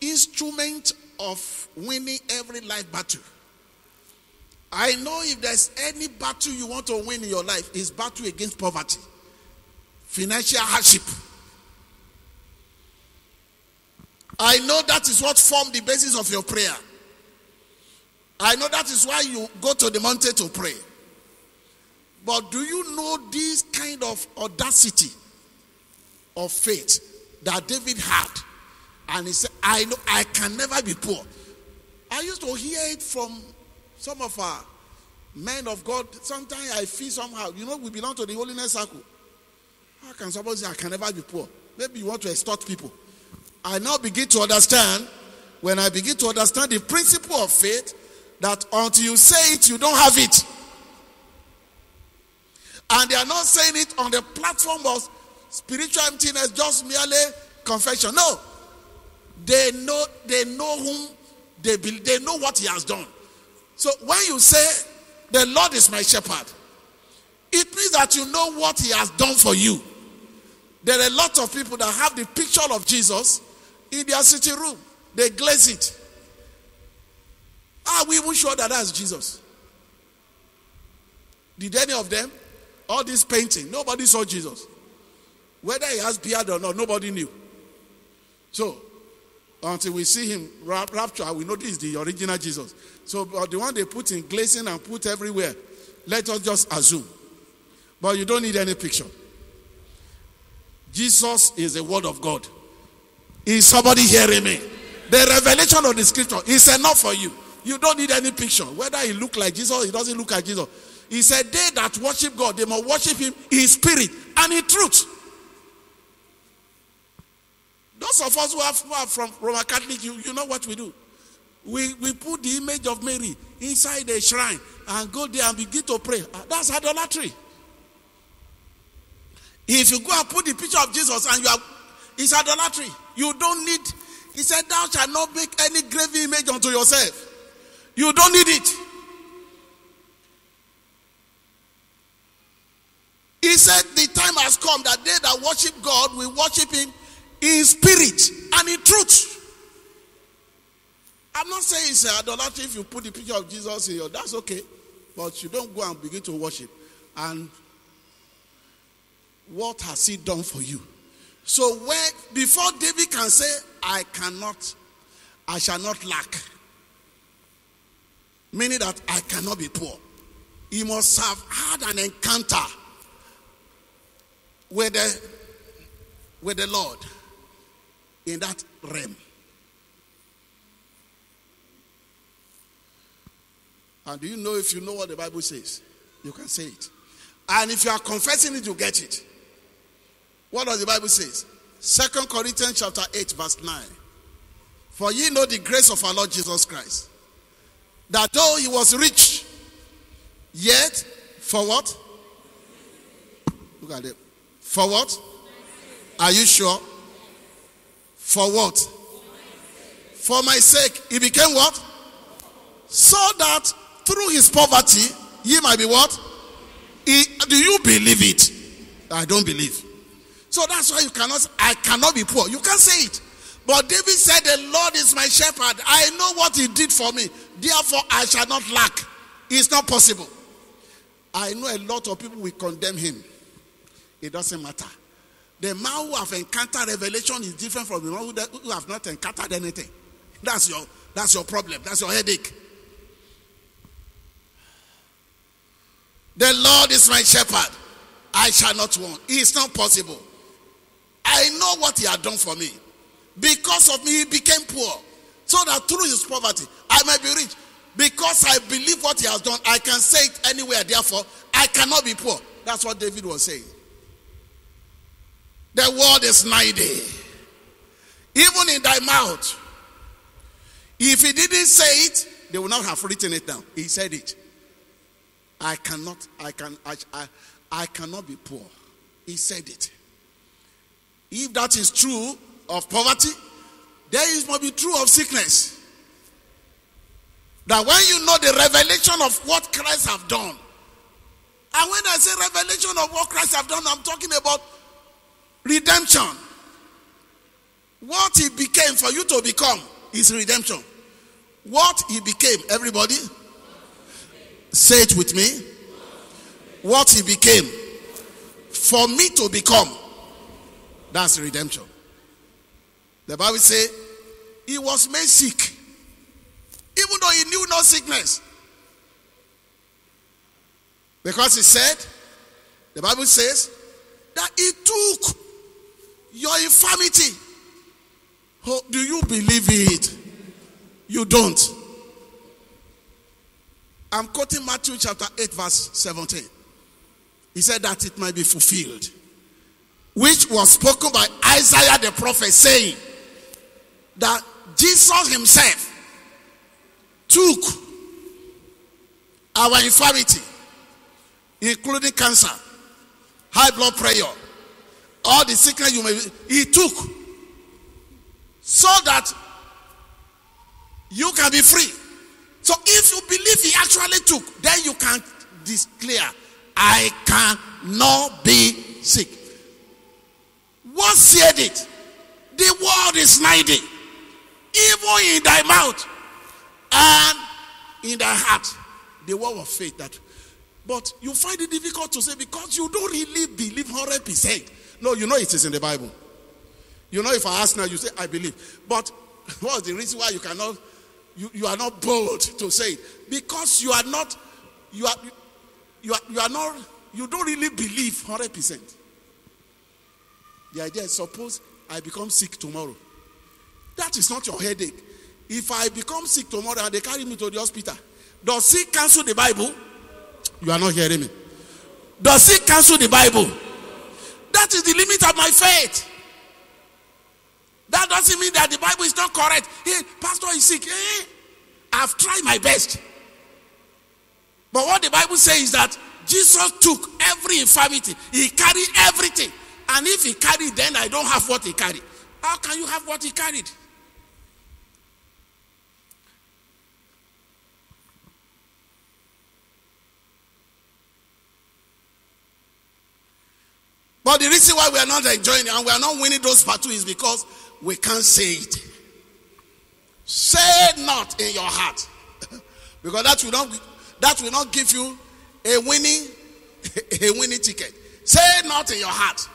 instrument of winning every life battle. I know if there's any battle you want to win in your life, is battle against poverty, financial hardship. I know that is what formed the basis of your prayer. I know that is why you go to the mountain to pray. But do you know this kind of audacity of faith that David had? And he said, I know I can never be poor. I used to hear it from some of our men of God. Sometimes I feel somehow, you know, we belong to the holiness circle. How can somebody say I can never be poor? Maybe you want to extort people. I now begin to understand, when I begin to understand the principle of faith, that until you say it, you don't have it. And they are not saying it on the platform of spiritual emptiness, just merely confession. No. They know, they know whom they believe, they know what he has done. So when you say, The Lord is my shepherd, it means that you know what he has done for you. There are a lot of people that have the picture of Jesus in their sitting room. They glaze it. Are we even sure that that's Jesus? Did any of them? All this painting, nobody saw Jesus. Whether he has beard or not, nobody knew. So, until we see him rapture, we know this is the original Jesus. So, but the one they put in glazing and put everywhere, let us just assume. But you don't need any picture. Jesus is the word of God. Is somebody hearing me? The revelation of the scripture is enough for you. You don't need any picture. Whether he look like Jesus, he doesn't look like Jesus. He said, They that worship God, they must worship him in spirit and in truth. Those of us who, have, who are from Roman Catholic, you, you know what we do. We, we put the image of Mary inside a shrine and go there and begin to pray. Ah, that's idolatry. If you go and put the picture of Jesus and you are, it's idolatry. You don't need, he said, Thou shalt not make any graven image unto yourself. You don't need it. He said, The time has come that they that worship God will worship Him in spirit and in truth. I'm not saying it's idolatry if you put the picture of Jesus in your, that's okay. But you don't go and begin to worship. And what has he done for you? So when before David can say, I cannot, I shall not lack, meaning that I cannot be poor, he must have had an encounter with the with the Lord in that realm. And do you know if you know what the Bible says? You can say it. And if you are confessing it, you get it. What does the Bible say? Second Corinthians chapter 8, verse 9. For ye know the grace of our Lord Jesus Christ. That though he was rich, yet for what? Look at it. For what? Are you sure? For what? For my sake. He became what? So that through his poverty, ye might be what? He, do you believe it? I don't believe. So that's why you cannot, I cannot be poor. You can't say it. But David said, The Lord is my shepherd. I know what he did for me. Therefore, I shall not lack. It's not possible. I know a lot of people will condemn him. It doesn't matter. The man who have encountered revelation is different from the one who have not encountered anything. That's your, that's your problem. That's your headache. The Lord is my shepherd. I shall not want. It's not possible. I know what he had done for me. Because of me, he became poor. So that through his poverty, I might be rich. Because I believe what he has done, I can say it anywhere. Therefore, I cannot be poor. That's what David was saying. The word is mighty. Even in thy mouth. If he didn't say it, they would not have written it down. He said it. I cannot, I can, I, I, I cannot be poor. He said it. If that is true of poverty, there is must be true of sickness. That when you know the revelation of what Christ have done, and when I say revelation of what Christ have done, I'm talking about redemption. What he became for you to become is redemption. What he became, everybody, say it with me. What he became for me to become that's redemption. The Bible says he was made sick, even though he knew no sickness. Because he said, the Bible says that he took your infirmity. Oh, do you believe it? You don't. I'm quoting Matthew chapter 8, verse 17. He said that it might be fulfilled which was spoken by Isaiah the prophet, saying that Jesus himself took our infirmity, including cancer, high blood pressure, all the sickness you may he took so that you can be free. So if you believe he actually took, then you can declare, I cannot be sick. What said it? The word is mighty, even in thy mouth and in thy heart. The word of faith that. But you find it difficult to say because you don't really believe 100%. No, you know it is in the Bible. You know, if I ask now, you say, I believe. But what's the reason why you cannot, you, you are not bold to say it? Because you are not, you are, you are, you are not, you don't really believe 100%. The idea is suppose I become sick tomorrow. That is not your headache. If I become sick tomorrow and they carry me to the hospital, does he cancel the Bible? You are not hearing me. Does he cancel the Bible? That is the limit of my faith. That doesn't mean that the Bible is not correct. Hey, pastor is sick. Hey, I've tried my best. But what the Bible says is that Jesus took every infirmity, he carried everything. And if he carried, then I don't have what he carried. How can you have what he carried? But the reason why we are not enjoying it and we are not winning those battles is because we can't say it. Say not in your heart. because that will not that will not give you a winning a winning ticket. Say not in your heart.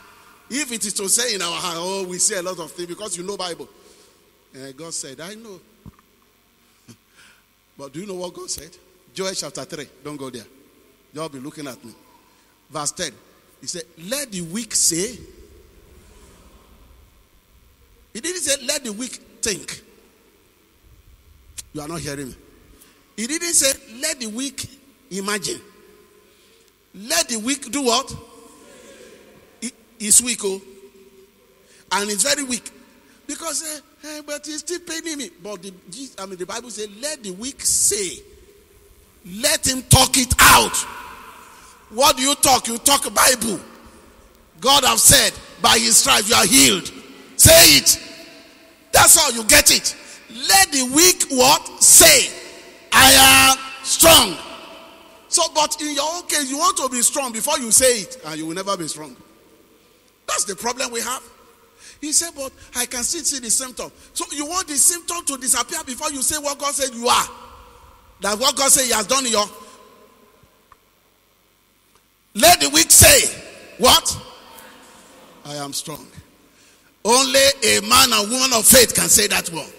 If it is to say in our heart, oh, we say a lot of things because you know Bible. And God said, I know. but do you know what God said? Joel chapter 3. Don't go there. You'll be looking at me. Verse 10. He said, Let the weak say. He didn't say, Let the weak think. You are not hearing me. He didn't say, Let the weak imagine. Let the weak do what? He's weak, oh. And he's very weak. Because, uh, uh, but he's still paying me. But the, I mean, the Bible says, Let the weak say. Let him talk it out. What do you talk? You talk Bible. God have said, by his stripes you are healed. Say it. That's how you get it. Let the weak what? Say, I am strong. So, but in your own case, you want to be strong before you say it, and you will never be strong. That's the problem we have. He said, but I can still see the symptom. So you want the symptom to disappear before you say what God said you are. That what God said He has done in your. Let the weak say, What? I am strong. Only a man and woman of faith can say that word.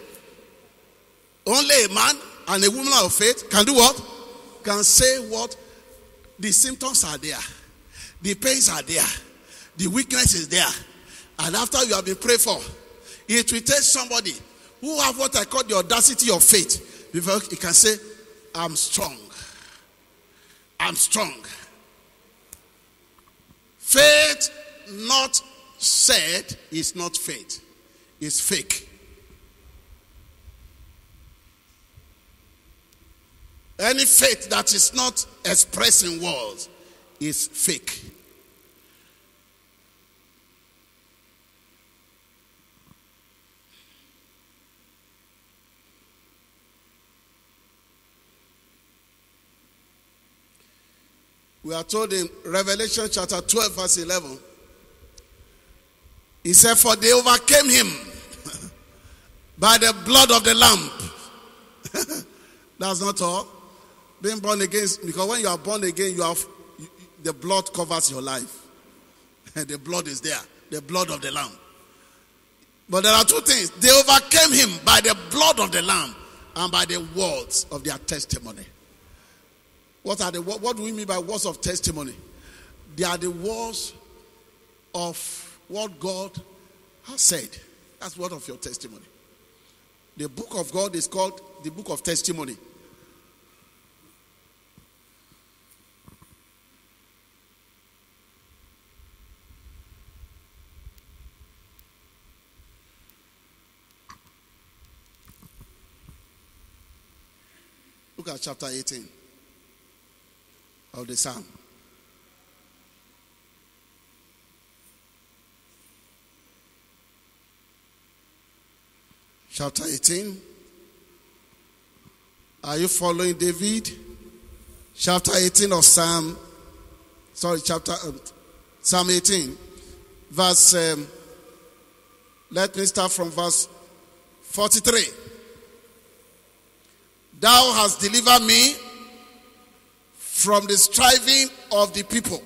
Only a man and a woman of faith can do what? Can say what? The symptoms are there, the pains are there, the weakness is there. And after you have been prayed for, it will take somebody who have what I call the audacity of faith before he can say, I'm strong. I'm strong. Faith not said is not faith, it's fake. Any faith that is not expressing words is fake. We are told in Revelation chapter 12, verse 11. He said, For they overcame him by the blood of the Lamb. That's not all. Being born again, because when you are born again, you have the blood covers your life. And the blood is there, the blood of the Lamb. But there are two things. They overcame him by the blood of the Lamb and by the words of their testimony. What are the what what do we mean by words of testimony? They are the words of what God has said. That's word of your testimony. The book of God is called the book of testimony. Look at chapter 18 of the psalm. Chapter 18. Are you following David? Chapter 18 of Psalm, sorry, chapter um, Psalm 18, verse. Um, let me start from verse 43. Thou hast delivered me from the striving of the people.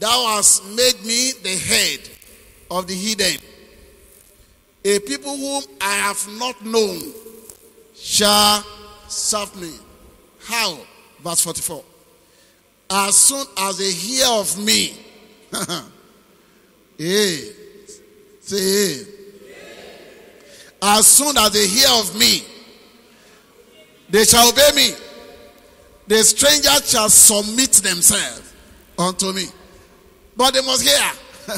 Thou hast made me the head of the hidden. A people whom I have not known shall serve me. How? Verse 44. As soon as they hear of me, hey, say, hey. As soon as they hear of me, they shall obey me the strangers shall submit themselves unto me. But they must hear.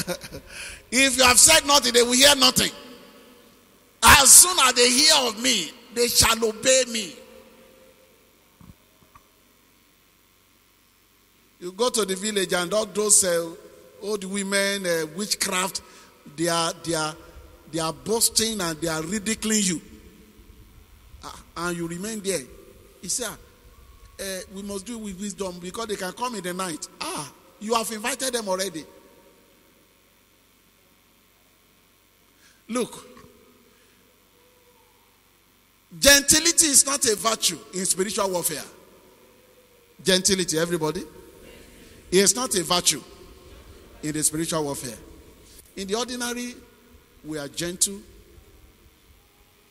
if you have said nothing, they will hear nothing. As soon as they hear of me, they shall obey me. You go to the village and all those uh, old women, uh, witchcraft, they are, they, are, they are boasting and they are ridiculing you. Uh, and you remain there. He said, uh, we must do it with wisdom because they can come in the night. Ah, you have invited them already. Look, gentility is not a virtue in spiritual warfare. Gentility, everybody. It is not a virtue in the spiritual warfare. In the ordinary, we are gentle.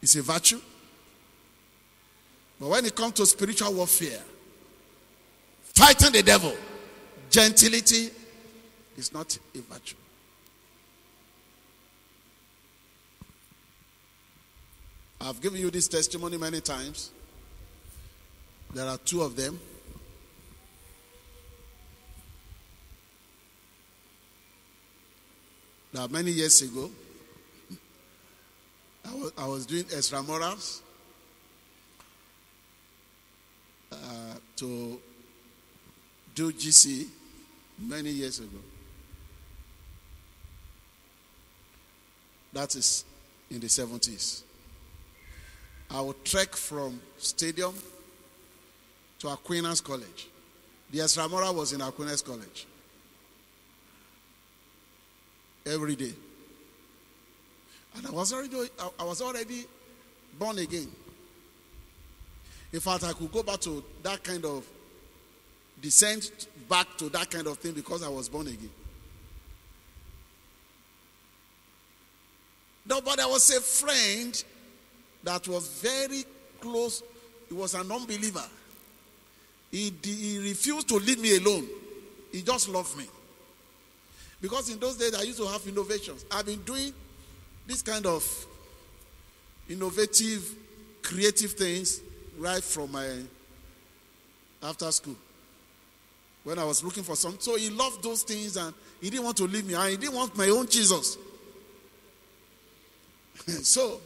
It's a virtue. But when it comes to spiritual warfare, fighting the devil, gentility is not a virtue. I've given you this testimony many times. There are two of them. Now, many years ago, I was, I was doing extramurals uh, to do GC many years ago. That is in the 70s. I would trek from stadium to Aquinas College. The extramural was in Aquinas College every day. And I was already, I was already born again. In fact, I could go back to that kind of descend back to that kind of thing because I was born again. No, but I was a friend that was very close. He was an unbeliever. He, he refused to leave me alone. He just loved me. Because in those days, I used to have innovations. I've been doing this kind of innovative, creative things right from my after school. When I was looking for some. So he loved those things and he didn't want to leave me. And he didn't want my own Jesus. so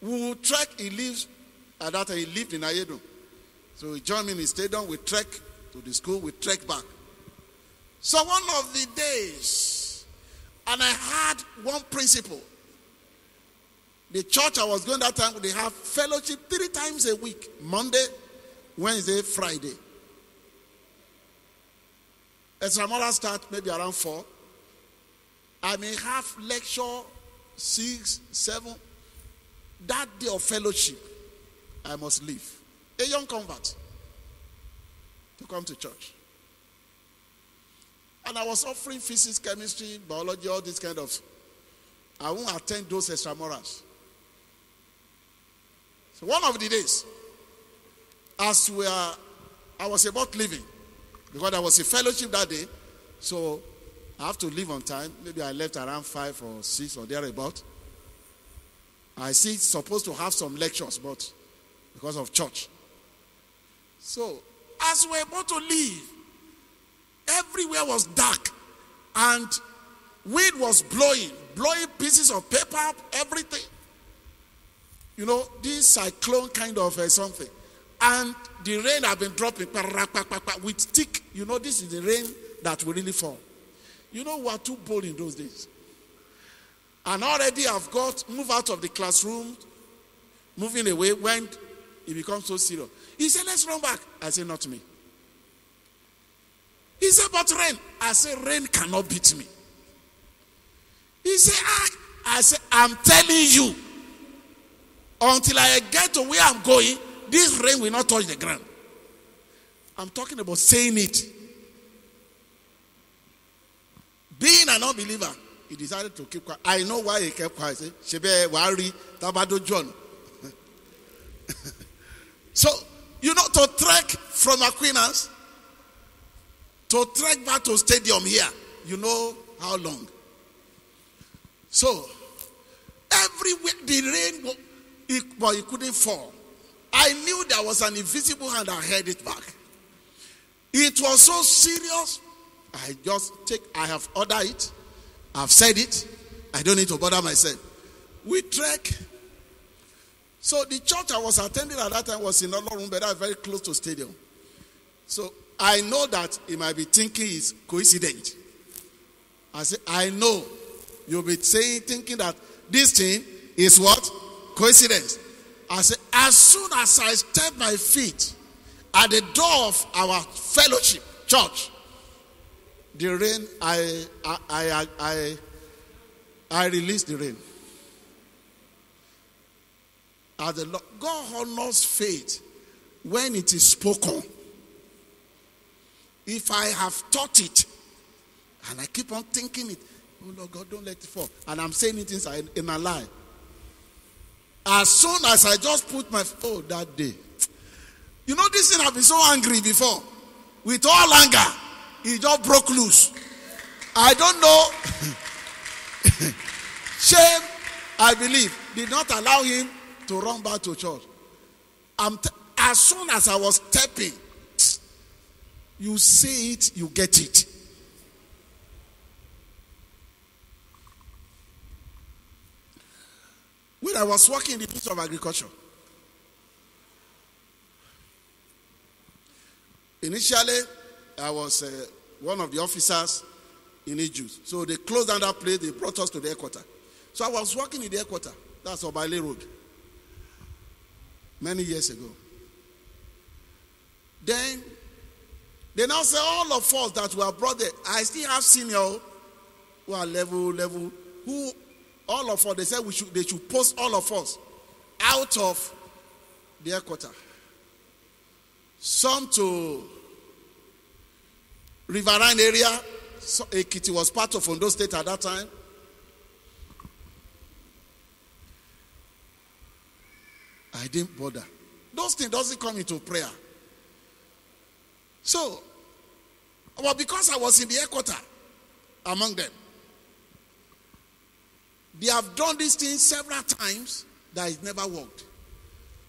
we would trek. He lives at that time, he lived in Ayedo. So he joined me in the stadium. We trek to the school. We trek back. So one of the days, and I had one principle. The church I was going that time, they have fellowship three times a week Monday, Wednesday, Friday. As Ramada start maybe around four. I may have lecture six, seven. That day of fellowship, I must leave. A young convert to come to church. And I was offering physics, chemistry, biology, all these kind of. I won't attend those extramurals. So one of the days, as we are, I was about leaving because there was a fellowship that day, so I have to leave on time. Maybe I left around five or six or thereabout. I see supposed to have some lectures, but because of church. So as we we're about to leave, Everywhere was dark. And wind was blowing, blowing pieces of paper, everything. You know, this cyclone kind of uh, something. And the rain had been dropping with thick. You know, this is the rain that will really fall. You know, we are too bold in those days. And already I've got moved out of the classroom, moving away when it becomes so serious. He said, Let's run back. I said, Not me. He said, But rain. I said, Rain cannot beat me. He said, ah. I said, I'm telling you, until I get to where I'm going, this rain will not touch the ground. I'm talking about saying it. Being an unbeliever, he decided to keep quiet. I know why he kept quiet. Shebe wari tabado John. So, you know, to trek from Aquinas to trek back to stadium here, you know how long. So, everywhere the rain, it, but it couldn't fall. I knew there was an invisible hand that held it back. It was so serious. I just take, I have ordered it. I've said it. I don't need to bother myself. We trek. So the church I was attending at that time was in Olorun, but very close to stadium. So I know that he might be thinking it's coincident. I say, I know you'll be saying, thinking that this thing is what? Coincidence. I say, as soon as I step my feet at the door of our fellowship church, the rain, I, I, I, I, I release the rain. As the Lord, God honors faith when it is spoken. If I have taught it, And I keep on thinking it. Oh Lord God, don't let it fall. And I'm saying it inside in my lie. As soon as I just put my oh that day. You know, this thing I've been so angry before. With all anger, he just broke loose. I don't know. Shame, I believe, did not allow him to run back to church. I'm t- as soon as I was stepping, you see it, you get it. When I was working in the Ministry of Agriculture, initially I was uh, one of the officers in Ijus. So they closed down that place, they brought us to the headquarters. So I was working in the headquarters. That's Obaile Road. Many years ago. Then they now say all of us that were brought there, I still have senior who are level, level, who all of us, they said we should they should post all of us out of the headquarters. Some to Riverine area, so Ekiti was part of Ondo State at that time. I didn't bother. Those things doesn't come into prayer. So, well, because I was in the headquarter among them, they have done this thing several times that it never worked.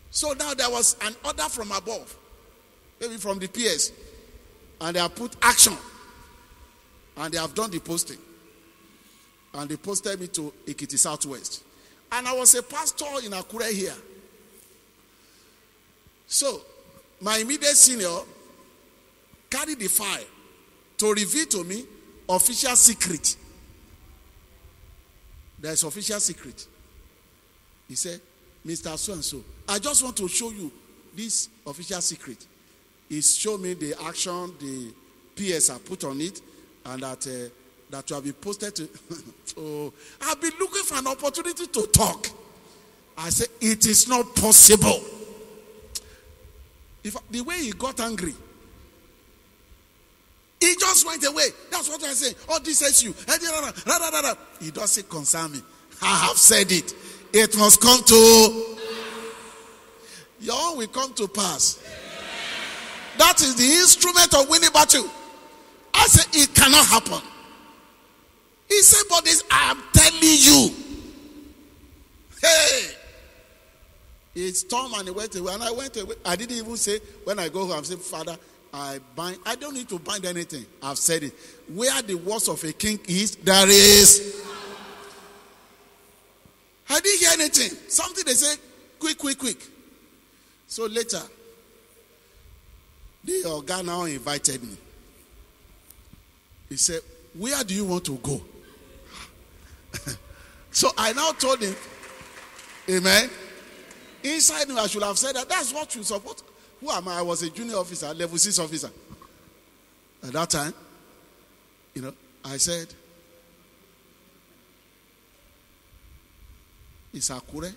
So now there was an order from above, maybe from the PS, and they have put action, and they have done the posting, and they posted me to Ekiti Southwest, and I was a pastor in Akure here. So, my immediate senior carried the file to reveal to me official secret. There's official secret. He said, Mr. So and so, I just want to show you this official secret. He showed me the action the PS have put on it and that uh, that will be posted to. so I've been looking for an opportunity to talk. I said, it is not possible. If the way he got angry, he just went away. That's what I say. All this says you. He doesn't concern me. I have said it. It must come to. Your own will come to pass. That is the instrument of winning battle. I say it cannot happen. He said, but this I am telling you. Hey. He stormed and he went away. And I went away. I didn't even say, when I go home, I'm saying, Father, I bind. I don't need to bind anything. I've said it. Where the words of a king is, there is. I didn't hear anything. Something they say, quick, quick, quick. So later, the organ now invited me. He said, Where do you want to go? so I now told him, Amen. Inside me, I should have said that. That's what you support. Who am I? I was a junior officer, level six officer. At that time, you know, I said, It's Akure.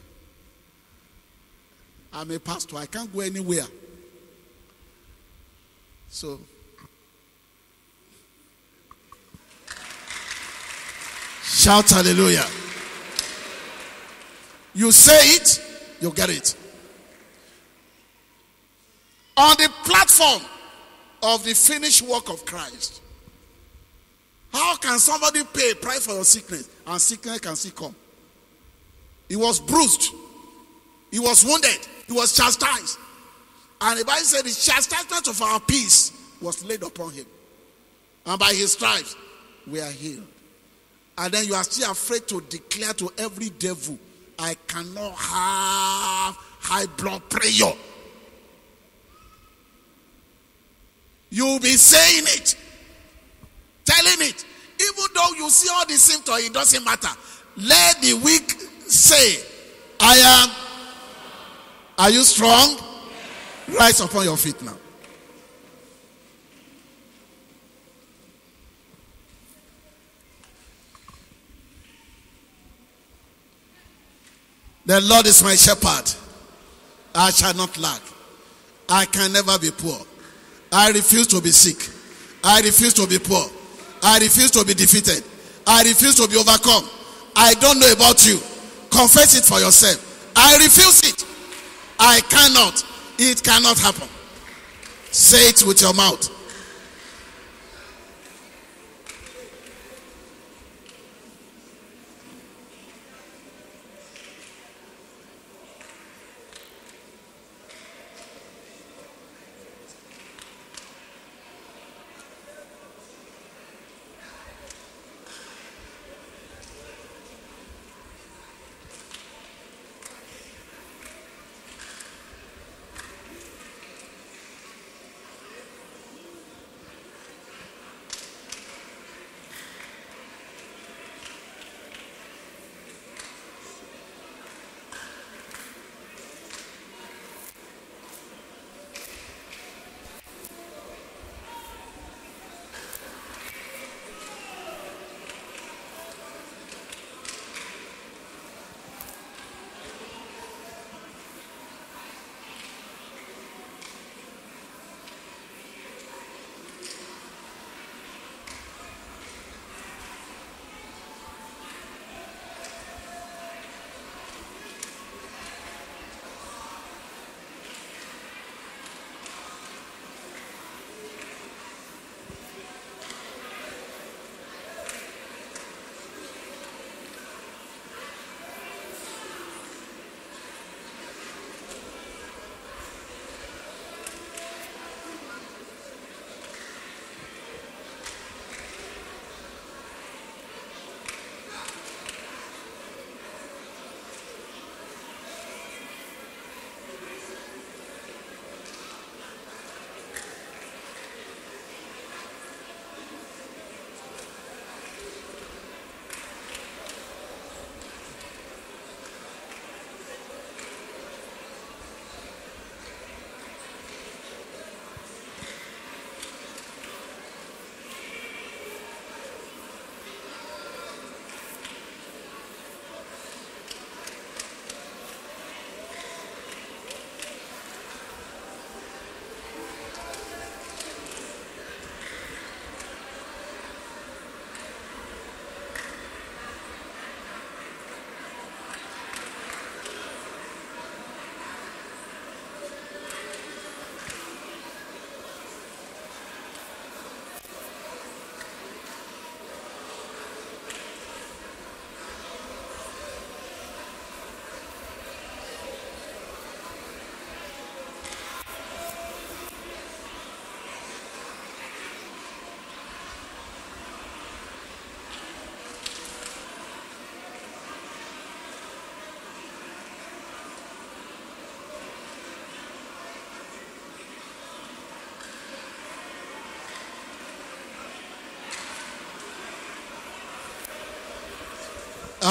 I'm a pastor. I can't go anywhere. So, shout hallelujah. You say it, you get it. On the platform of the finished work of Christ, how can somebody pay price for your sickness and sickness can still come? He was bruised, he was wounded, he was chastised. And the Bible said the chastisement of our peace was laid upon him. And by his stripes, we are healed. And then you are still afraid to declare to every devil, I cannot have high blood pressure. You'll be saying it, telling it. Even though you see all the symptoms, it doesn't matter. Let the weak say, I am. Are you strong? Rise upon your feet now. The Lord is my shepherd. I shall not lack. I can never be poor. I refuse to be sick. I refuse to be poor. I refuse to be defeated. I refuse to be overcome. I don't know about you. Confess it for yourself. I refuse it. I cannot. It cannot happen. Say it with your mouth.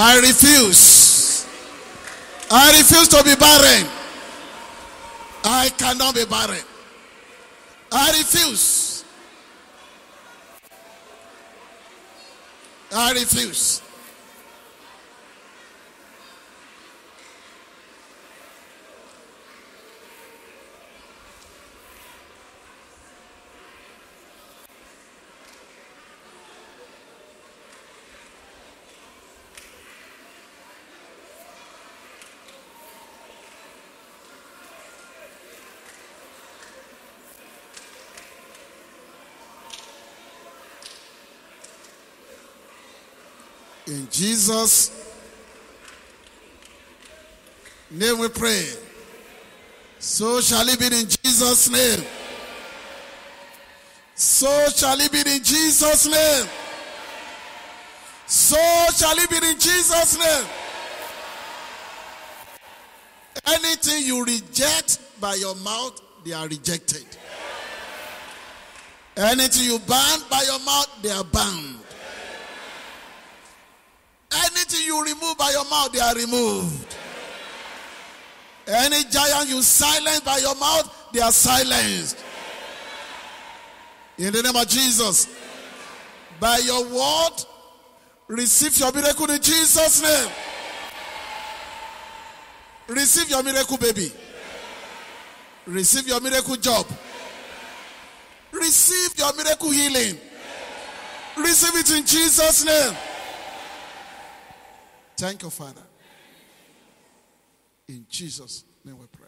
I refuse. I refuse to be barren. I cannot be barren. I refuse. I refuse. In Jesus' name we pray. So shall it be in Jesus' name. So shall it be in Jesus' name. So shall it be in Jesus' name. Anything you reject by your mouth, they are rejected. Anything you ban by your mouth, they are banned. Anything you remove by your mouth, they are removed. Any giant you silence by your mouth, they are silenced. In the name of Jesus. By your word, receive your miracle in Jesus' name. Receive your miracle, baby. Receive your miracle job. Receive your miracle healing. Receive it in Jesus' name. Thank you, Father. In Jesus' name we pray.